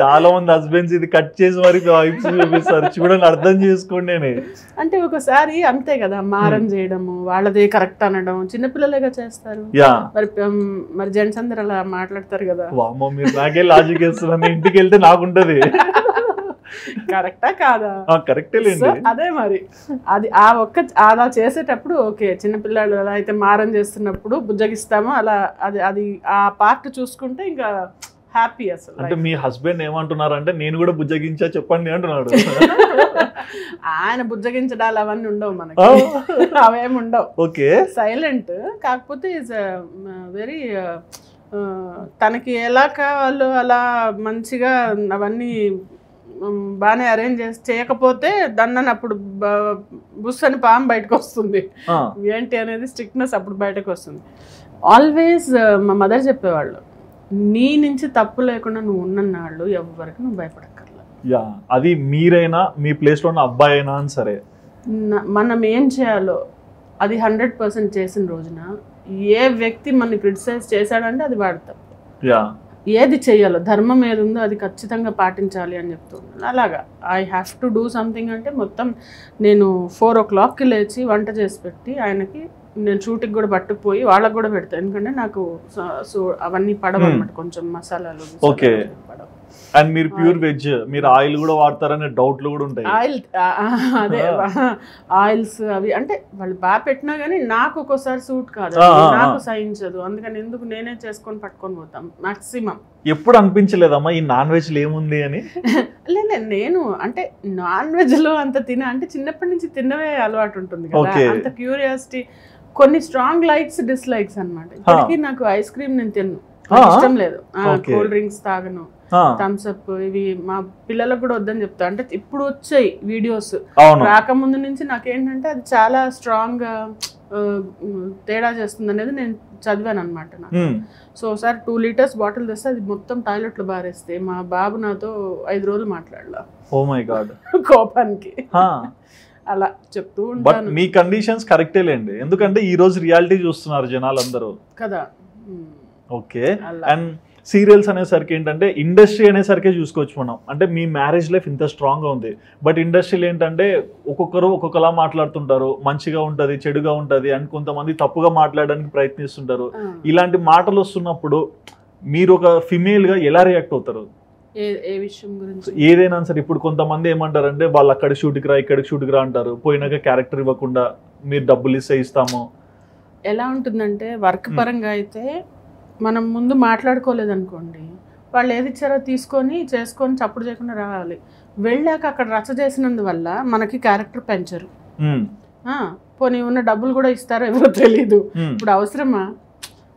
చాలా మంది హస్బెండ్స్ ఇది కట్ చేసి మరి చూపిస్తారు. చూడండి అర్థం చేసుకోండి అంటే ఒకసారి అంతే కదా మారం చేయడము వాళ్ళదే కరెక్ట్ అనడం చిన్నపిల్లలేగా చేస్తారు. మరి మరి జెంట్స్ అందరు అలా మాట్లాడతారు కదా. వామ్మో మీరు నాకే లాజిక్ వేస్తున్నాను ఇంటికి వెళ్తే నాకుంటది [LAUGHS] కరెక్టా కాదా? కరెక్టే అదే మరి. అది ఆ ఒక్క అలా చేసేటప్పుడు ఓకే చిన్నపిల్లలు ఎలా అయితే మారం చేస్తున్నప్పుడు బుజ్జగిస్తామో అలా అది అది ఆ పార్ట్ చూసుకుంటే ఇంకా హ్యాపీ అసలు అంటే మీ హస్బెండ్ ఏమంటున్నారు అంటే నేను కూడా బుజ్జగించా చెప్పండి అంటున్నాడు. ఆయన బుజ్జగించడాలు అవన్నీ ఉండవు మనకి. అవేం ఉండవు. ఓకే. సైలెంట్ కాకపోతే ఈజ్ వెరీ తనకి ఎలా కావాలో అలా మంచిగా అవన్నీ బాగానే అరేంజ్ చేసి చేయకపోతే దన్నని అప్పుడు బుస్ అని పాము బయటకు వస్తుంది ఏంటి అనేది స్ట్రిక్ట్నెస్ అప్పుడు బయటకు వస్తుంది ఆల్వేస్ మా మదర్ చెప్పేవాళ్ళు నీ నుంచి తప్పు లేకుండా నువ్వు ఉన్నన్నాళ్ళు ఎవరికి నువ్వు భయపడక్కర్లా. యా అది మీరైనా మీ ప్లేస్లో ఉన్న అబ్బాయి అయినా సరే. మనం ఏం చేయాలో అది హండ్రెడ్ పర్సెంట్ చేసిన రోజున ఏ వ్యక్తి మన క్రిటిసైజ్ చేశాడంటే అది వాడతాం యా. ఏది చేయాలో ధర్మం ఏది ఉందో అది ఖచ్చితంగా పాటించాలి అని చెప్తున్నాను. అలాగా I have to do something అంటే మొత్తం నేను ఫోర్ ఓ క్లాక్కి లేచి వంట చేసి పెట్టి ఆయనకి నేను షూట్కి కూడా పట్టుకుపోయి వాళ్ళకి కూడా పెడతాను ఎందుకంటే నాకు స- అవన్నీ పడవు Hmm. అనమాట కొంచెం మసాలాలు పడవు. అండ్ మీరు ప్యూర్ వెజ్ మీరు ఆయిల్ కూడా వాడతారనే డౌట్లు కూడా ఉంటాయి. ఆయిల్ అదే ఆయిల్స్ అవి అంటే వాళ్ళు బాగా పెట్టినా కానీ నాకు ఒక్కోసారి సూట్ కాదు. నాకు సహించదు. అందుకని ఎందుకు నేనే చేసుకొని పట్టుకొని పోతాం మాక్సిమం ఎప్పుడు అనిపించలేదమ్మా ఈ నాన్ వెజ్ ఏముంది అని? [LAUGHS] లేదు నేను అంటే నాన్ వెజ్లో అంత తిన అంటే చిన్నప్పటి నుంచి తిన్నవే అలవాటు ఉంటుంది కదా. అంత క్యూరియాసిటీ కొన్ని స్ట్రాంగ్ లైక్స్ డిస్లైక్స్ అన్నమాట. ఇప్పటికీ నాకు ఐస్ క్రీమ్ నేను తిన్ను? ఇష్టం లేదు. కూల్ డ్రింక్స్ తాగను. థమ్స్ అప్ ఇవి మా పిల్లలకు కూడా వద్దని చెప్తా. అంటే ఇప్పుడు వచ్చాయి వీడియోస్. రాకముందు నుంచి నాకేంటంటే అది చాలా స్ట్రాంగ్ తేడా చేస్తుంది అనేది నేను చదివాను అనమాట నాకు సో ఒకసారి టూ లీటర్స్ బాటిల్ తెస్తే అది మొత్తం టాయిలెట్లో బారేస్తే మా బాబు నాతో ఐదు రోజులు మాట్లాడలా. ఓ మై గాడ్ కోపానికి. అలా చెప్తూ ఉంటాను. మీ కండిషన్స్ కరెక్టే లేండి. ఎందుకంటే ఈ రోజు రియాలిటీ చూస్తున్నారు జనాలందరూ. కదా. ఉమ్, ఓకే. అండ్ సీరియల్స్ అనేసరికి ఏంటంటే ఇండస్ట్రీ అనేసరికి చూసుకోవచ్చు మనం. అంటే మీ మ్యారేజ్ లైఫ్ ఇంత స్ట్రాంగ్గా ఉంది. బట్ ఇండస్ట్రీలో ఏంటంటే ఒక్కొక్కరు ఒక్కొక్కలా మాట్లాడుతుంటారు. మంచిగా ఉంటది చెడుగా ఉంటది అండ్ కొంతమంది తప్పుగా మాట్లాడడానికి ప్రయత్నిస్తుంటారు. ఇలాంటి మాటలు వస్తున్నప్పుడు మీరు ఒక ఫిమేల్గా ఎలా రియాక్ట్ అవుతారు? ఏ ఏ విషయం గురించి? ఏదైనా సరే ఇప్పుడు కొంతమంది ఏమంటారంటే వాళ్ళు అక్కడ షూట్కి రా ఇక్కడికి షూట్కి రా అంటారు. పోయినాక క్యారెక్టర్ ఇవ్వకుండా మీరు డబ్బులు ఇస్తే ఇస్తాము. ఎలా ఉంటుందంటే వర్క్ పరంగా అయితే మనం ముందు మాట్లాడుకోలేదు అనుకోండి వాళ్ళు ఏది ఇచ్చారో తీసుకొని చేసుకొని చప్పుడు చేయకుండా రావాలి. వెళ్ళాక అక్కడ రచ్చ చేసినందువల్ల మనకి క్యారెక్టర్ పెంచరు. పోనీ ఉన్న డబ్బులు కూడా ఇస్తారో ఎవరో తెలీదు. ఇప్పుడు అవసరమా?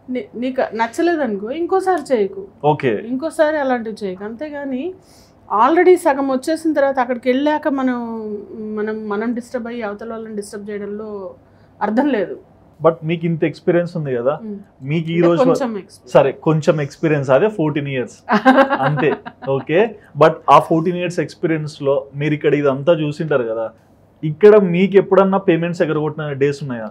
నీ- నీకు నచ్చలేదు అనుకో ఇంకోసారి చేయకు. ఓకే. ఇంకోసారి అలాంటివి చేయకు. అంతేగాని ఆల్రెడీ సగం వచ్చేసిన తర్వాత అక్కడికి వెళ్ళాక మనం మనం మనం డిస్టర్బ్ అయ్యి అవతల వాళ్ళని డిస్టర్బ్ చేయడంలో అర్థం లేదు. బట్ మీకు ఇంత ఎక్స్పీరియన్స్ ఉంది కదా. మీకు ఈ రోజు. సరే కొంచెం ఎక్స్పీరియన్స్ అదే ఫోర్టీన్ ఇయర్స్ అంతే ఓకే బట్ ఆ ఫోర్టీన్ ఇయర్స్ ఎక్స్పీరియన్స్లో మీరు ఇక్కడ ఇదంతా చూసింటారు కదా ఇక్కడ మీకు ఎప్పుడన్నా పేమెంట్స్ ఎగరగొట్టిన డేస్ ఉన్నాయా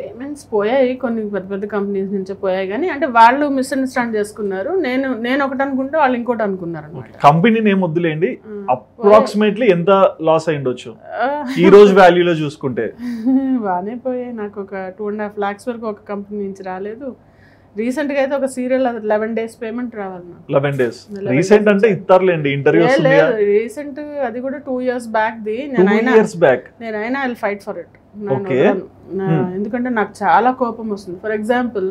పేమెంట్స్ పోయాయి కొన్ని పెద్ద పెద్ద కంపెనీస్ నుంచే పోయాయి కానీ అంటే వాళ్ళు మిస్అండర్స్టాండ్ చేసుకున్నారు. నేను నేను ఒకటి అనుకుంటే వాళ్ళు ఇంకోటి అనుకున్నారు కంపెనీ నేమ్ వద్దులేండి. అప్రాక్సిమేట్లీ ఎంత లాస్ అయి ఉండొచ్చు ఈ రోజు వాల్యూలో చూసుకుంటే. [LAUGHS] బాగానే పోయాయి. నాకు ఒక టూ అండ్ హాఫ్ లాక్స్ వరకు ఒక కంపెనీ నుంచి రాలేదు. రీసెంట్గా అయితే ఒక సీరియల్ లెవెన్ డేస్ పేమెంట్ రావాలి నాకు. లెవెన్ డేస్ 11 రీసెంట్ అంటే ఇస్తారులేండి. రీసెంట్ అది కూడా టూ ఇయర్స్ బ్యాక్ ది. టూ నేను అయినా ఇయర్స్ బ్యాక్ నేను అయినా ఐ ఫైట్ ఫర్ ఇట్. ఎందుకంటే నాకు చాలా కోపం వస్తుంది. ఫర్ ఎగ్జాంపుల్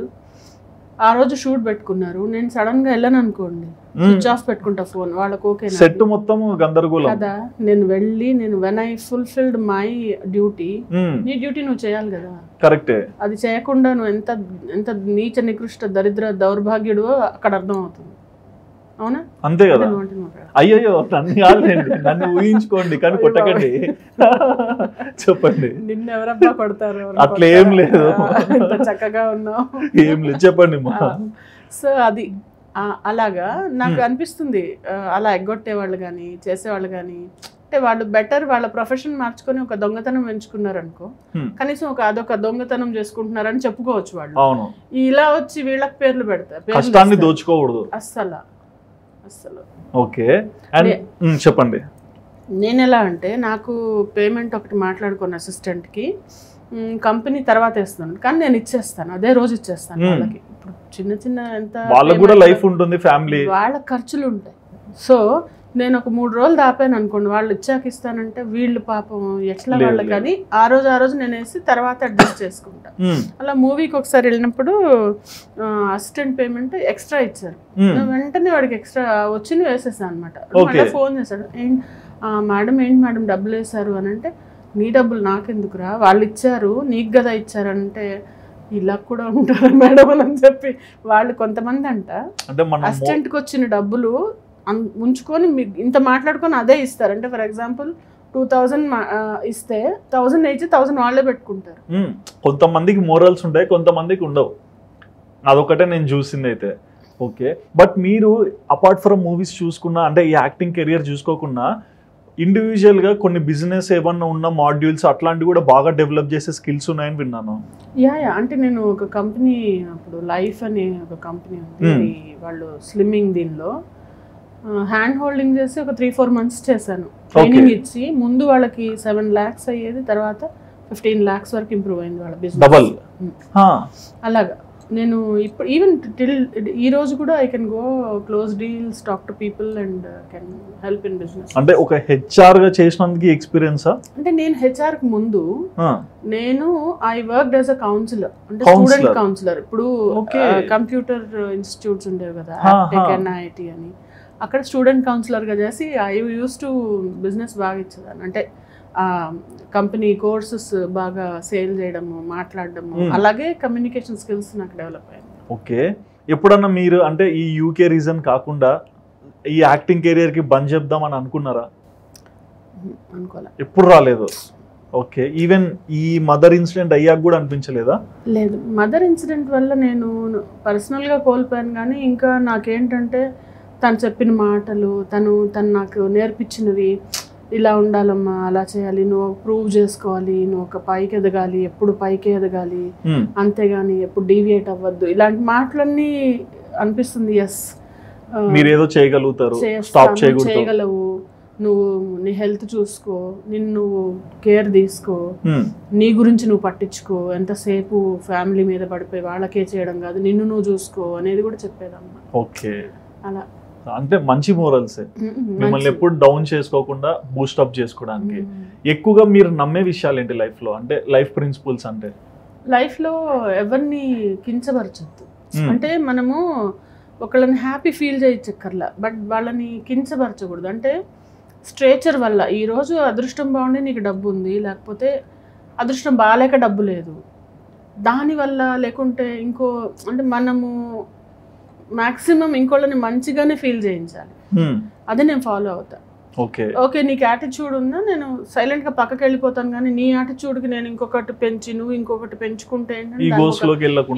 ఆ రోజు షూట్ పెట్టుకున్నారు. నేను సడన్గా వెళ్ళను అనుకోండి స్విచ్ ఆఫ్ పెట్టుకుంటా ఫోన్. వాళ్ళకి ఓకే సెట్ మొత్తం గందరగోళం. కదా నేను వెళ్ళి నేను when I fulfilled my duty. నీ డ్యూటీ నువ్వు చేయాలి కదా. కరెక్టే. అది చేయకుండా నువ్వు ఎంత ఎంత నీచ నికృష్ట దరిద్ర దౌర్భాగ్యుడు అక్కడ అర్థం అవుతుంది అవునా? అంతే కదా. అయ్యయ్యో నన్ను కాదులేండి నన్ను ఊహించుకోండి కానీ కొట్టకండి. చెప్పండి. నిన్ను ఎవరబ్బా కొడతారు? అట్లా ఏం? లేదు. చక్కగా ఉన్నావు. ఏం లేదు చెప్పండి మా. సో అది అలాగా నాకు. అనిపిస్తుంది. అలా ఎగ్గొట్టేవాళ్ళు కానీ చేసేవాళ్ళు కానీ అంటే వాళ్ళు బెటర్ వాళ్ళ ప్రొఫెషన్ మార్చుకొని ఒక దొంగతనం ఎంచుకున్నారు అనుకో. కనీసం ఒక అదొక దొంగతనం చేసుకుంటున్నారని చెప్పుకోవచ్చు వాళ్ళు. ఇలా వచ్చి వీళ్ళకి పేర్లు పెడతారు. దోచుకోకూడదు. అస్సలు. అస్సలు ఓకే. చెప్పండి. నేను ఎలా అంటే నాకు పేమెంట్ ఒకటి మాట్లాడుకున్న అసిస్టెంట్కి కంపెనీ తర్వాత వేస్తున్నాను. కానీ నేను ఇచ్చేస్తాను. అదే రోజు ఇచ్చేస్తాను. వాళ్ళకి. ఇప్పుడు చిన్న చిన్న ఎంత వాళ్ళకు కూడా లైఫ్ ఉంటుంది ఫ్యామిలీ వాళ్ళ ఖర్చులు ఉంటాయి. సో నేను ఒక మూడు రోజులు దాపాను అనుకోండి. వాళ్ళు ఇచ్చాక ఇస్తానంటే వీళ్ళు పాపం ఎట్లా లేదు. అని ఆ రోజు ఆ రోజు నేను వేసి తర్వాత అడ్జస్ట్ చేసుకుంటా. అలా మూవీకి ఒకసారి వెళ్ళినప్పుడు అసిస్టెంట్ పేమెంట్ ఎక్స్ట్రా ఇచ్చారు. వెంటనే వాడికి ఎక్స్ట్రా వచ్చి వేసేసాను అనమాట. ఫోన్ చేశాడు. ఏంటి మేడం ఏంటి మేడం డబ్బులు వేశారు అని అంటే నీ డబ్బులు నాకెందుకురా? వాళ్ళు ఇచ్చారు నీకు కదా ఇచ్చారంటే ఇలా కూడా ఉంటారు మేడం? అని చెప్పి వాళ్ళు కొంతమంది అంట. అసిస్టెంట్కి వచ్చిన డబ్బులు ఉంచుకొని మీకు ఇంత మాట్లాడుకొని అదే ఇస్తారు. అంటే ఫర్ ఎగ్జాంపుల్ టూ థౌజండ్ ఇస్తే థౌజండ్ ఇచ్చి థౌజండ్ వాళ్ళే పెట్టుకుంటారు. కొంతమందికి మోరల్స్ ఉంటాయి కొంతమందికి ఉండవు. అదొకటే నేను చూసింది అయితే ఓకే. బట్ మీరు అపార్ట్ ఫ్రమ్ మూవీస్ చూసుకున్నా అంటే ఈ యాక్టింగ్ కెరియర్ చూసుకోకుండా ఇండివిజువల్గా కొన్ని బిజినెస్ ఏమన్నా ఉన్న మాడ్యూల్స్ అట్లాంటివి కూడా బాగా డెవలప్ చేసే స్కిల్స్ ఉన్నాయని విన్నాను. Yeah yeah. అంటే నేను ఒక కంపెనీ అప్పుడు లైఫ్ అనే ఒక కంపెనీ ఉంది. వాళ్ళు స్లిమ్మింగ్ దీనిలో. హ్యాండ్ హోల్డింగ్ చేసి ఒక త్రీ ఫోర్ మంత్స్ చేశాను. ట్రైనింగ్ ఇచ్చి ముందు వాళ్ళకి సెవెన్ ల్యాక్స్ అయ్యేది తర్వాత ఫిఫ్టీన్ ల్యాక్స్ వరకు ఇంప్రూవ్ అయింది వాళ్ళ బిజినెస్ డబల్ అలాగా. నేను ఇప్పుడు ఈవెన్ టిల్ ఈ రోజు కూడా I can go close deals talk to people and can help in business అంటే ఒక హెచ్ఆర్గా చేసినందుకు ఎక్స్పీరియన్సా అంటే నేను హెచ్ఆర్కి ముందు నేను I work as a counsellor అంటే. స్టూడెంట్ కౌన్సిలర్ ఇప్పుడు. కంప్యూటర్ ఇన్స్టిట్యూట్స్ ఉండేవి కదా టెక్. ఎన్ఐటి అని. అక్కడ స్టూడెంట్ కౌన్సిలర్గా చేసి ఐ యూస్ టు బిజినెస్ బాగా ఇచ్చేదాన్ని. అంటే కంపెనీ కోర్సెస్ బాగా సేల్ చేయడము మాట్లాడడము. అలాగే కమ్యూనికేషన్ స్కిల్స్ నాకు డెవలప్ అయ్యింది ఓకే. ఎప్పుడన్నా మీరు అంటే ఈ యూకే రీజన్ కాకుండా ఈ యాక్టింగ్ కెరియర్కి బంద్ చెప్దాం అని అనుకున్నారా? అనుకోలే. ఎప్పుడు రాలేదు. ఓకే. ఈవెన్ ఈ మదర్ ఇన్సిడెంట్ అయ్యాక కూడా అనిపించలేదా? లేదు. మదర్ ఇన్సిడెంట్ వల్ల నేను పర్సనల్గా కోల్పోయాను కానీ ఇంకా నాకేంటంటే తను చెప్పిన మాటలు తను తను నాకు నేర్పించినవి ఇలా ఉండాలమ్మా అలా చేయాలి నువ్వు ప్రూవ్ చేసుకోవాలి నువ్వు ఒక పైకి ఎదగాలి ఎప్పుడు పైకి ఎదగాలి. అంతేగాని ఎప్పుడు డీవియేట్ అవ్వద్దు. ఇలాంటి మాటలన్నీ అనిపిస్తుంది ఎస్ మీరేదో చేయగలుగుతారు. స్టాప్ చేయగలవు. నువ్వు నీ హెల్త్ చూసుకో నిన్ను నువ్వు కేర్ తీసుకో. నీ గురించి నువ్వు పట్టించుకో. ఎంతసేపు ఫ్యామిలీ మీద పడిపోయి వాళ్ళకే చేయడం కాదు నిన్ను నువ్వు చూసుకో అనేది కూడా చెప్పేదమ్మా. ఓకే. అలా. అంటే మంచి మోరల్సే మిమ్మల్ని ఎప్పుడు డౌన్ చేసుకోకుండా బూస్టప్ చేసుకోవడానికి. ఎక్కువగా మీరు నమ్మే విషయాలు ఏంటి లైఫ్లో? అంటే లైఫ్ ప్రిన్సిపల్స్ అంటే? లైఫ్లో ఎవరిని కించపరచద్దు. అంటే మనము ఒకళ్ళని హ్యాపీ ఫీల్ చేయచ్చక్కర్లా బట్ వాళ్ళని కించపరచకూడదు. అంటే స్ట్రేచర్ వల్ల ఈరోజు అదృష్టం బాగుండి నీకు డబ్బు ఉంది లేకపోతే అదృష్టం బాగాలేక డబ్బు లేదు. దానివల్ల లేకుంటే ఇంకో అంటే మనము మ్యాక్సిమం ఇంకోళ్ళని మంచిగానే ఫీల్ చేయించాలి. ఉమ్, అది నేను ఫాలో అవుతా. ఓకే ఓకే నీకు యాటిట్యూడ్ ఉందా నేను సైలెంట్గా పక్కకి వెళ్ళిపోతాను కానీ నీ యాటిట్యూడ్కి నేను ఇంకొకటి పెంచి నువ్వు ఇంకొకటి పెంచుకుంటే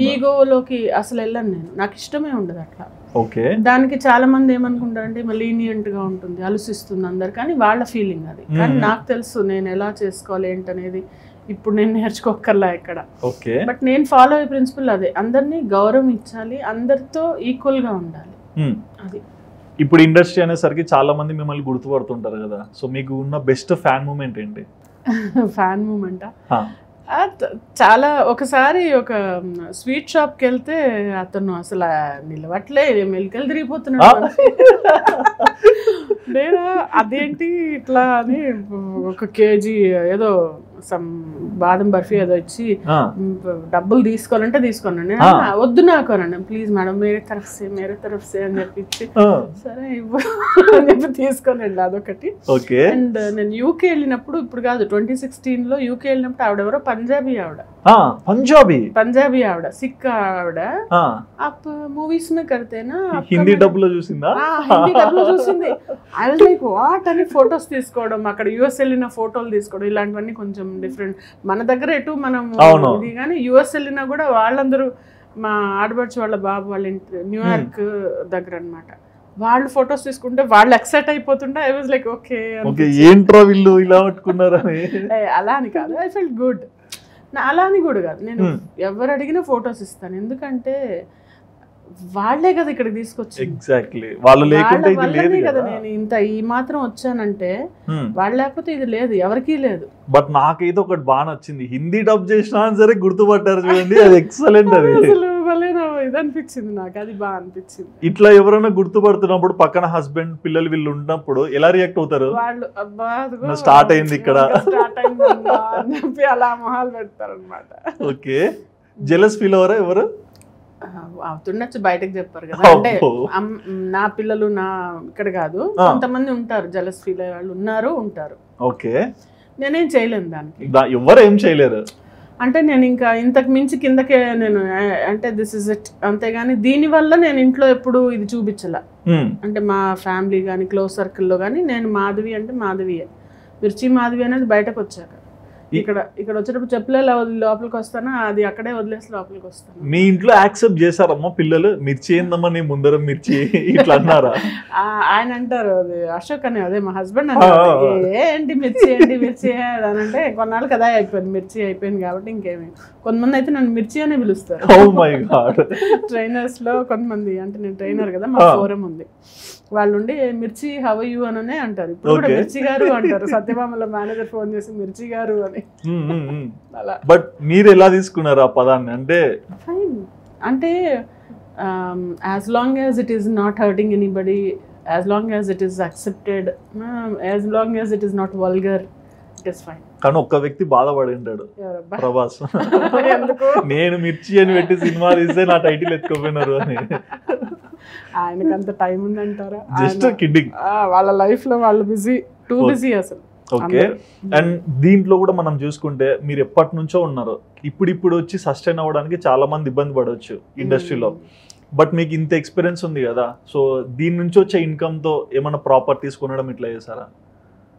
ఈగోలోకి అసలు వెళ్ళను నేను. నాకు ఇష్టమే ఉండదు అట్లా. ఓకే దానికి చాలా మంది ఏమనుకుంటారంటే మళ్ళీ లీనియంట్గా ఉంటుంది అలసిస్తుంది అందరు. కానీ వాళ్ళ ఫీలింగ్ అది. కానీ మ్మ్. నాకు తెలుసు నేను ఎలా చేసుకోవాలి ఏంటనేది. ఇప్పుడు నేను నేర్చుకోకర్లా ఇక్కడ ఓకే. బట్ నేను ఫాలో అయ్యే ప్రిన్సిపల్ అదే. అందరినీ గౌరవం ఇచ్చాలి అందరితో ఈక్వల్గా ఉండాలి. అది. ఇప్పుడు ఇండస్ట్రీ అనేసరికి చాలా మంది మిమ్మల్ని గుర్తుపడుతుంటారు కదా. సో మీకు ఉన్న బెస్ట్ ఫ్యాన్ మూమెంట్ ఏంటి? [LAUGHS] Fan moment. చాలా ఒకసారి ఒక స్వీట్ షాప్కి వెళ్తే అతను అసలు నిలవట్లే మెలికలు తిరిగిపోతున్నాడు. [LAUGHS] నేను అదేంటి ఇట్లా అని ఒక కేజీ ఏదో సమ్ బాదం బర్ఫీ ఏదో ఇచ్చి ఆ, డబ్బులు తీసుకోవాలంటే తీసుకోనండి. అన్నా, వద్దు నాకు అనండి. ప్లీజ్ మేడం మేరే తరఫ్ సే మేరే తరఫ్ సే అని చెప్పి ఇచ్చి ఆ, సరే ఇవ్వు అని చెప్పి తీసుకోనండి అదొకటి. అండ్ నేను యూకే వెళ్ళినప్పుడు ఇప్పుడు కాదు ట్వంటీ సిక్స్టీన్లో యూకే వెళ్ళినప్పుడు ఆవిడ ఎవరో? పంజాబీ ఆవిడ. పంజాబీ. పంజాబీ ఆవిడ సిక్ ఆవిడ. అప్ మూవీస్ మే కడితేనా? హిందీ డబ్బులో చూసిందా? ఆ, హిందీ డబ్బులో చూసింది. ఐ లైక్ వాట్ అని ఫొటోస్ తీసుకోవడం అక్కడ యుఎస్ వెళ్ళిన ఫోటోలు తీసుకోవడం ఇలాంటివన్నీ కొంచెం డిఫరెంట్ మన దగ్గర ఎటు మనం. ఇది కానీ యుఎస్ వెళ్ళినా కూడా వాళ్ళందరూ మా ఆడబడుచు వాళ్ళ బాబు వాళ్ళ ఇంటి న్యూయార్క్ దగ్గర అన్నమాట వాళ్ళు ఫొటోస్ తీసుకుంటే వాళ్ళు ఎక్సైట్ అయిపోతుంటే ఐ వాజ్ లైక్ ఓకే ఏంట్రా వీళ్ళు ఇలా పట్టుకున్నారని? [LAUGHS] అలా అని కాదు. ఐ ఫెల్ట్ గుడ్ అలా అని కూడా కాదు. నేను Hmm. ఎవరు అడిగినా ఫొటోస్ ఇస్తాను. ఎందుకంటే వాళ్ళే కదా ఇక్కడికి తీసుకొచ్చింది. ఎగ్జాక్ట్లీ వాళ్ళు లేకుంటే ఇది లేదు కదా నేను ఇంత ఈ మాత్రం వచ్చానంటే వాళ్ళు లేకపోతే ఇది లేదు ఎవరికీ లేదు. బట్ నాకైతే ఒకటి బాగా నచ్చింది. హిందీ డబ్ చేసినా సరే గుర్తుపట్టారు చూడండి అది ఎక్సలెంట్ అది. ఇది అనిపించింది నాకు అది బాగా అనిపించింది. ఇట్లా ఎవరైనా గుర్తుపడుతున్నప్పుడు పక్కన హస్బెండ్ పిల్లలు వీళ్ళు ఉన్నప్పుడు ఎలా రియాక్ట్ అవుతారు? వాళ్ళు అయింది ఇక్కడ. స్టార్ట్ అయింది చెప్పి అలా మొహాలు పెడతారు అనమాట ఓకే జెలస్ ఫీల్ అవరా ఎవరు? అవుతుండొచ్చు బయటకు చెప్పారు కదా. అంటే నా పిల్లలు నా ఇక్కడ కాదు. కొంతమంది ఉంటారు జలస్ ఫీల్ అయ్యే వాళ్ళు ఉన్నారు ఉంటారు. ఓకే. నేనేం చేయలేను దానికి. ఎవరు ఏం చేయలేరు. అంటే నేను ఇంకా ఇంతకు మించి కిందకే నేను అంటే దిస్ ఇస్ ఇట్ అంతేగాని దీనివల్ల నేను ఇంట్లో ఎప్పుడు ఇది చూపించాల. అంటే మా ఫ్యామిలీ కానీ క్లోజ్ సర్కిల్లో కానీ నేను మాధవి అంటే మాధవియే. మిర్చి మాధవి అనేది బయటకు వచ్చాక. ఇక్కడ ఇక్కడ వచ్చేటప్పుడు చెప్పులే లోపలికి వస్తాను? అది అక్కడే వదిలేసి లోపలికి వస్తాను? మీ ఇంట్లో యాక్సెప్ట్ చేశారమ్మా పిల్లలు? మిర్చి ఏందమ్మా నీ ముందర మిర్చి? [LAUGHS] ఇట్లా అన్నారా? ఆ, ఆయన అంటారు అది అశోక్ అని అదే మా హస్బెండ్. "ఏ, ఏంటి మిర్చి ఏంటి మిర్చి? అని అంటే కొన్నాళ్ళు కదా అయిపోయింది మిర్చి అయిపోయింది కాబట్టి ఇంకేమి. కొంతమంది అయితే నన్ను మిర్చి అనే పిలుస్తారు. ట్రైనర్స్ [LAUGHS] లో కొంతమంది అంటే నేను ట్రైనర్ కదా మా. ఫోరం ఉంది. వాళ్ళు ఉండి మిర్చి హవ్ యూ అననే అంటారు. ఇప్పుడు కూడా. మిర్చి గారు అంటారు. సత్యభామల మేనేజర్ ఫోన్ చేసి మిర్చి గారు అని. అలా. బట్ మీరు ఎలా తీసుకున్నారు ఆ పదాన్ని? అంటే ఫైన్ అంటే as long as it is not hurting anybody as long as it is accepted as long as it is not vulgar it is fine కానీ ఒక్క వ్యక్తి బాధపడి ఉంటాడు. ప్రభాస్. [LAUGHS] నేను మిర్చి అని పెట్టి సినిమా తీస్తే నా టైటిల్ ఎత్తుకోపోయినారు అని. [LAUGHS] ఆయనకి అంత టైం ఉందంటారా వాళ్ళ లైఫ్లో వాళ్ళు బిజీ టూ. బిజీ అసలు. ఓకే అండ్ దీంట్లో కూడా మనం చూసుకుంటే మీరు ఎప్పటి నుంచో ఉన్నారు. ఇప్పుడు ఇప్పుడు వచ్చి సస్టైన్ అవ్వడానికి చాలా మంది ఇబ్బంది పడవచ్చు ఇండస్ట్రీలో. బట్ మీకు ఇంత ఎక్స్పీరియన్స్ ఉంది కదా. సో దీని నుంచి వచ్చే income తో ఏమైనా ప్రాపర్టీస్ కొనడం ఇట్లా చేశారా?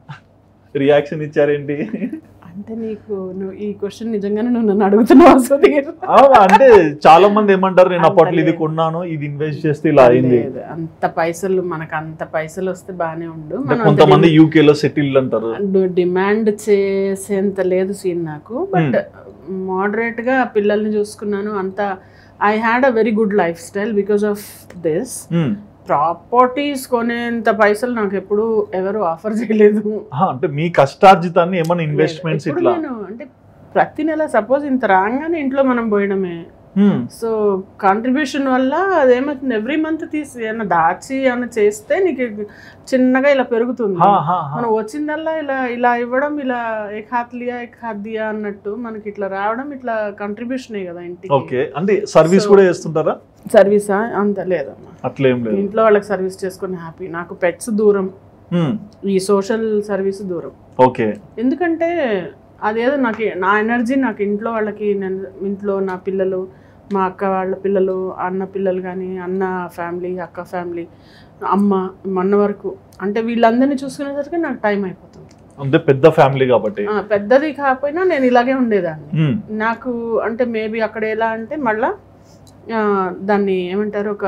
[LAUGHS] రియాక్షన్ ఇచ్చారేంటి? అంటే నీకు నువ్వు ఈ క్వశ్చన్ నిజంగానే నువ్వు నన్ను అడుగుతున్నావు సుధీర్? అంటే చాలా మంది ఏమంటారు నేను అప్పట్లో ఇది. కొన్నాను ఇది ఇన్వెస్ట్ చేస్తే ఇలా అయింది. అంత పైసలు మనకు అంత పైసలు వస్తే బానే ఉండు. కొంతమంది యూకే లో సెటిల్ అంటారు. డిమాండ్ చేసేంత లేదు సీన్ నాకు. బట్ మోడరేట్గా పిల్లల్ని చూసుకున్నాను. అంత I had a very good lifestyle because of this. Properties కొనేంత పైసలు నాకు ఎప్పుడు ఎవరు ఆఫర్ చేయలేదు. అంటే మీ కష్టార్జితాన్ని ఏమైనా ఇన్వెస్ట్మెంట్స్ ఇట్లా? అంటే ప్రతి నెల సపోజ్ ఇంత రాగానే ఇంట్లో మనం పోయడమే. సో కాంట్రిబ్యూషన్ వల్ల అదేమవుతుంది? ఎవ్రీ మంత్ తీసి ఏమైనా దాచి ఏమైనా చేస్తే నీకు చిన్నగా ఇలా పెరుగుతుంది. మనం వచ్చిందల్లా ఇలా ఇలా ఇవ్వడం ఇలా ఏక్ హాత్ లియా ఏక్ హాత్ దియా అన్నట్టు మనకి ఇట్లా రావడం ఇట్లా కంట్రిబ్యూషన్ కదా ఇంటికి. ఓకే. అంటే సర్వీస్ కూడా చేస్తుంటారా? సర్వీసా? అంత లేదమ్మా. అట్లేం లేదు. ఇంట్లో వాళ్ళకి సర్వీస్ చేసుకుని హ్యాపీ. నాకు పెట్స్ దూరం. ఈ సోషల్ సర్వీస్ దూరం. ఓకే. ఎందుకంటే అదేదో నాకు నా ఎనర్జీ నాకు ఇంట్లో వాళ్ళకి నేను ఇంట్లో నా పిల్లలు మా అక్క వాళ్ళ పిల్లలు అన్న పిల్లలు కానీ అన్న ఫ్యామిలీ అక్క ఫ్యామిలీ అమ్మ మొన్న వరకు. అంటే వీళ్ళందరినీ చూసుకునేసరికి నాకు టైం అయిపోతుంది. అంటే పెద్ద ఫ్యామిలీ కాబట్టి. పెద్దది కాకపోయినా నేను ఇలాగే ఉండేదాన్ని. నాకు అంటే మేబీ అక్కడ ఎలా అంటే మళ్ళా దాన్ని ఏమంటారు ఒక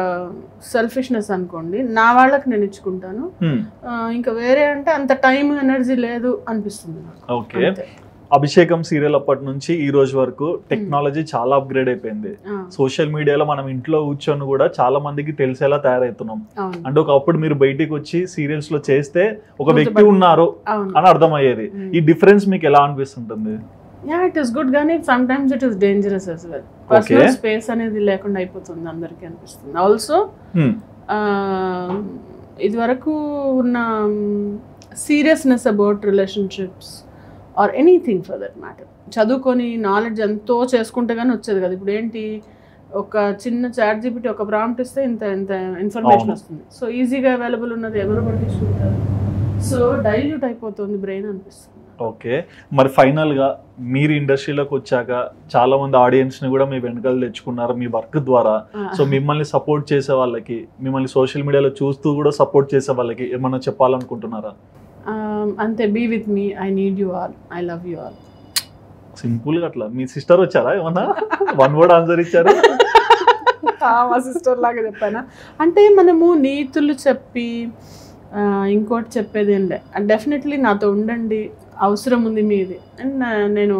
సెల్ఫిష్నెస్ అనుకోండి. నా వాళ్ళకి నేను ఇచ్చుకుంటాను. ఇంకా వేరే అంటే అంత టైం ఎనర్జీ లేదు అనిపిస్తుంది ఓకే. అభిషేకం సీరియల్ అప్పటి నుంచి ఈ రోజు వరకు టెక్నాలజీ చాలా అప్గ్రేడ్ అయిపోయింది. సోషల్ మీడియాలో మనం ఇంట్లో కూర్చొని కూడా చాలా మందికి తెలిసేలా తయారవుతున్నాం. అంటే ఒకప్పుడు మీరు బయటికి వచ్చి సీరియల్స్లో చేస్తే ఒక వ్యక్తి ఉన్నారు అని అర్థమయ్యేది. ఈ డిఫరెన్స్ మీకు ఎలా అనిపిస్తుంటుంది? యా ఇట్ ఇస్ గుడ్ కానీ sometimes it is dangerous as well personal space అనేది లేకుండా అయిపోతుంది అందరికీ అనిపిస్తుంది. Also um. ఇది వరకు ఉన్న seriousness about relationships or anything for that matter చదువుకొని నాలెడ్జ్ ఎంతో చేసుకుంటే కానీ వచ్చేది కదా. ఇప్పుడు ఏంటి? ఒక చిన్న చాట్ జీపీటీ ఒక ప్రాంప్ట్ ఇస్తే ఇంత ఇంత ఇన్ఫర్మేషన్. వస్తుంది. సో ఈజీగా అవైలబుల్ ఉన్నది ఎవరు పట్టించుకుంటారు? సో డైల్యూట్ అయిపోతుంది బ్రెయిన్ అనిపిస్తుంది. ఓకే. మరి ఫైనల్గా మీరు ఇండస్ట్రీలోకి వచ్చాక చాలా మంది ఆడియన్స్ని కూడా మీ వెనకాల తెచ్చుకున్నారు మీ వర్క్ ద్వారా. సో మిమ్మల్ని సపోర్ట్ చేసే వాళ్ళకి మిమ్మల్ని సోషల్ మీడియాలో చూస్తూ కూడా సపోర్ట్ చేసే వాళ్ళకి ఏమన్నా చెప్పాలనుకుంటున్నారా? అంతే. Be with me I need you all I love you all సింపుల్గా అట్లా. మీ సిస్టర్ వచ్చారా ఏమన్నా? వన్ వర్డ్ ఆన్సర్ ఇచ్చారు? మా సిస్టర్ లాగా చెప్పానా? అంటే మనము నీతులు చెప్పి ఇంకోటి చెప్పేది ఏం లే డెఫినెట్లీ నాతో ఉండండి. అవసరం ఉంది మీది. అండ్ నేను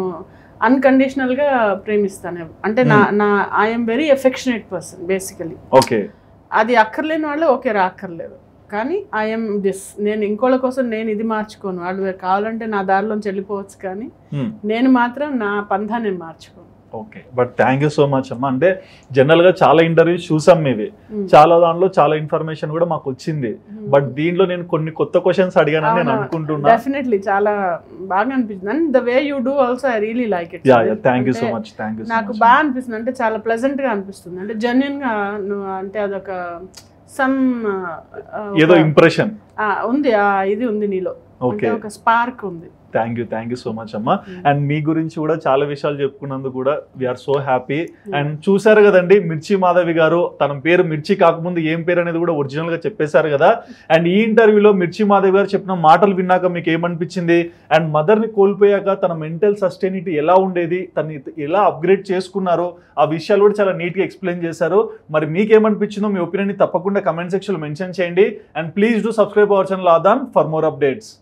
అన్కండిషనల్గా ప్రేమిస్తాను. అంటే నా నా I'm very affectionate person basically okay అది అక్కర్లేని వాళ్ళు ఓకే రా అక్కర్లేదు కానీ ఐఎమ్ దిస్ నేను ఇంకోళ్ళ కోసం నేను ఇది మార్చుకోను. వాళ్ళు కావాలంటే నా దారిలోంచి వెళ్ళిపోవచ్చు కానీ నేను మాత్రం నా పంథా నేను మార్చుకోను. Okay but thank you so much అమ్మా. అంటే జనరల్గా చాలా ఇంటర్వ్యూస్ చూసాం మేవి Hmm. చాలా దానిలో చాలా ఇన్ఫర్మేషన్ కూడా మాకు వచ్చింది. బట్ దీంట్లో నేను కొన్ని కొత్త క్వశ్చన్స్ అడిగానని నేను అనుకుంటున్నా. డెఫినెట్లీ చాలా బాగా అనిపించింది and the way you do also I really like it yeah yeah thank you so much thank you నాకు బాగా అనిపిస్తుంది. అంటే చాలా ప్లెజెంట్గా అనిపిస్తుంది. అంటే జెన్యున్గా అంటే అదొక సమ్ ఏదో ఇంప్రెషన్ ఉంది. ఆ ఇది ఉంది నీలో. ఒక స్పార్క్ ఉంది. Thank you thank you so much అమ్మా. అండ్ మీ గురించి కూడా చాలా విషయాలు చెప్పుకున్నందుకు కూడా వీఆర్ సో హ్యాపీ అండ్ చూసారు కదండి మిర్చి మాధవి గారు తన పేరు మిర్చి కాకముందు ఏం పేరు అనేది కూడా ఒరిజినల్గా చెప్పేశారు కదా. అండ్ ఈ ఇంటర్వ్యూలో మిర్చి మాధవి గారు చెప్పిన మాటలు విన్నాక మీకు ఏమనిపించింది? అండ్ మదర్ని కోల్పోయాక తన మెంటల్ సస్టైనిటీ ఎలా ఉండేది? తను ఎలా అప్గ్రేడ్ చేసుకున్నారో? ఆ విషయాలు కూడా చాలా నీట్గా ఎక్స్ప్లెయిన్ చేశారు. మరి మీకు ఏమనిపించిందో మీ ఒపీనియన్ తప్పకుండా కమెంట్ సెక్షన్లో మెన్షన్ చేయండి. And please do subscribe our channel Aadan for more updates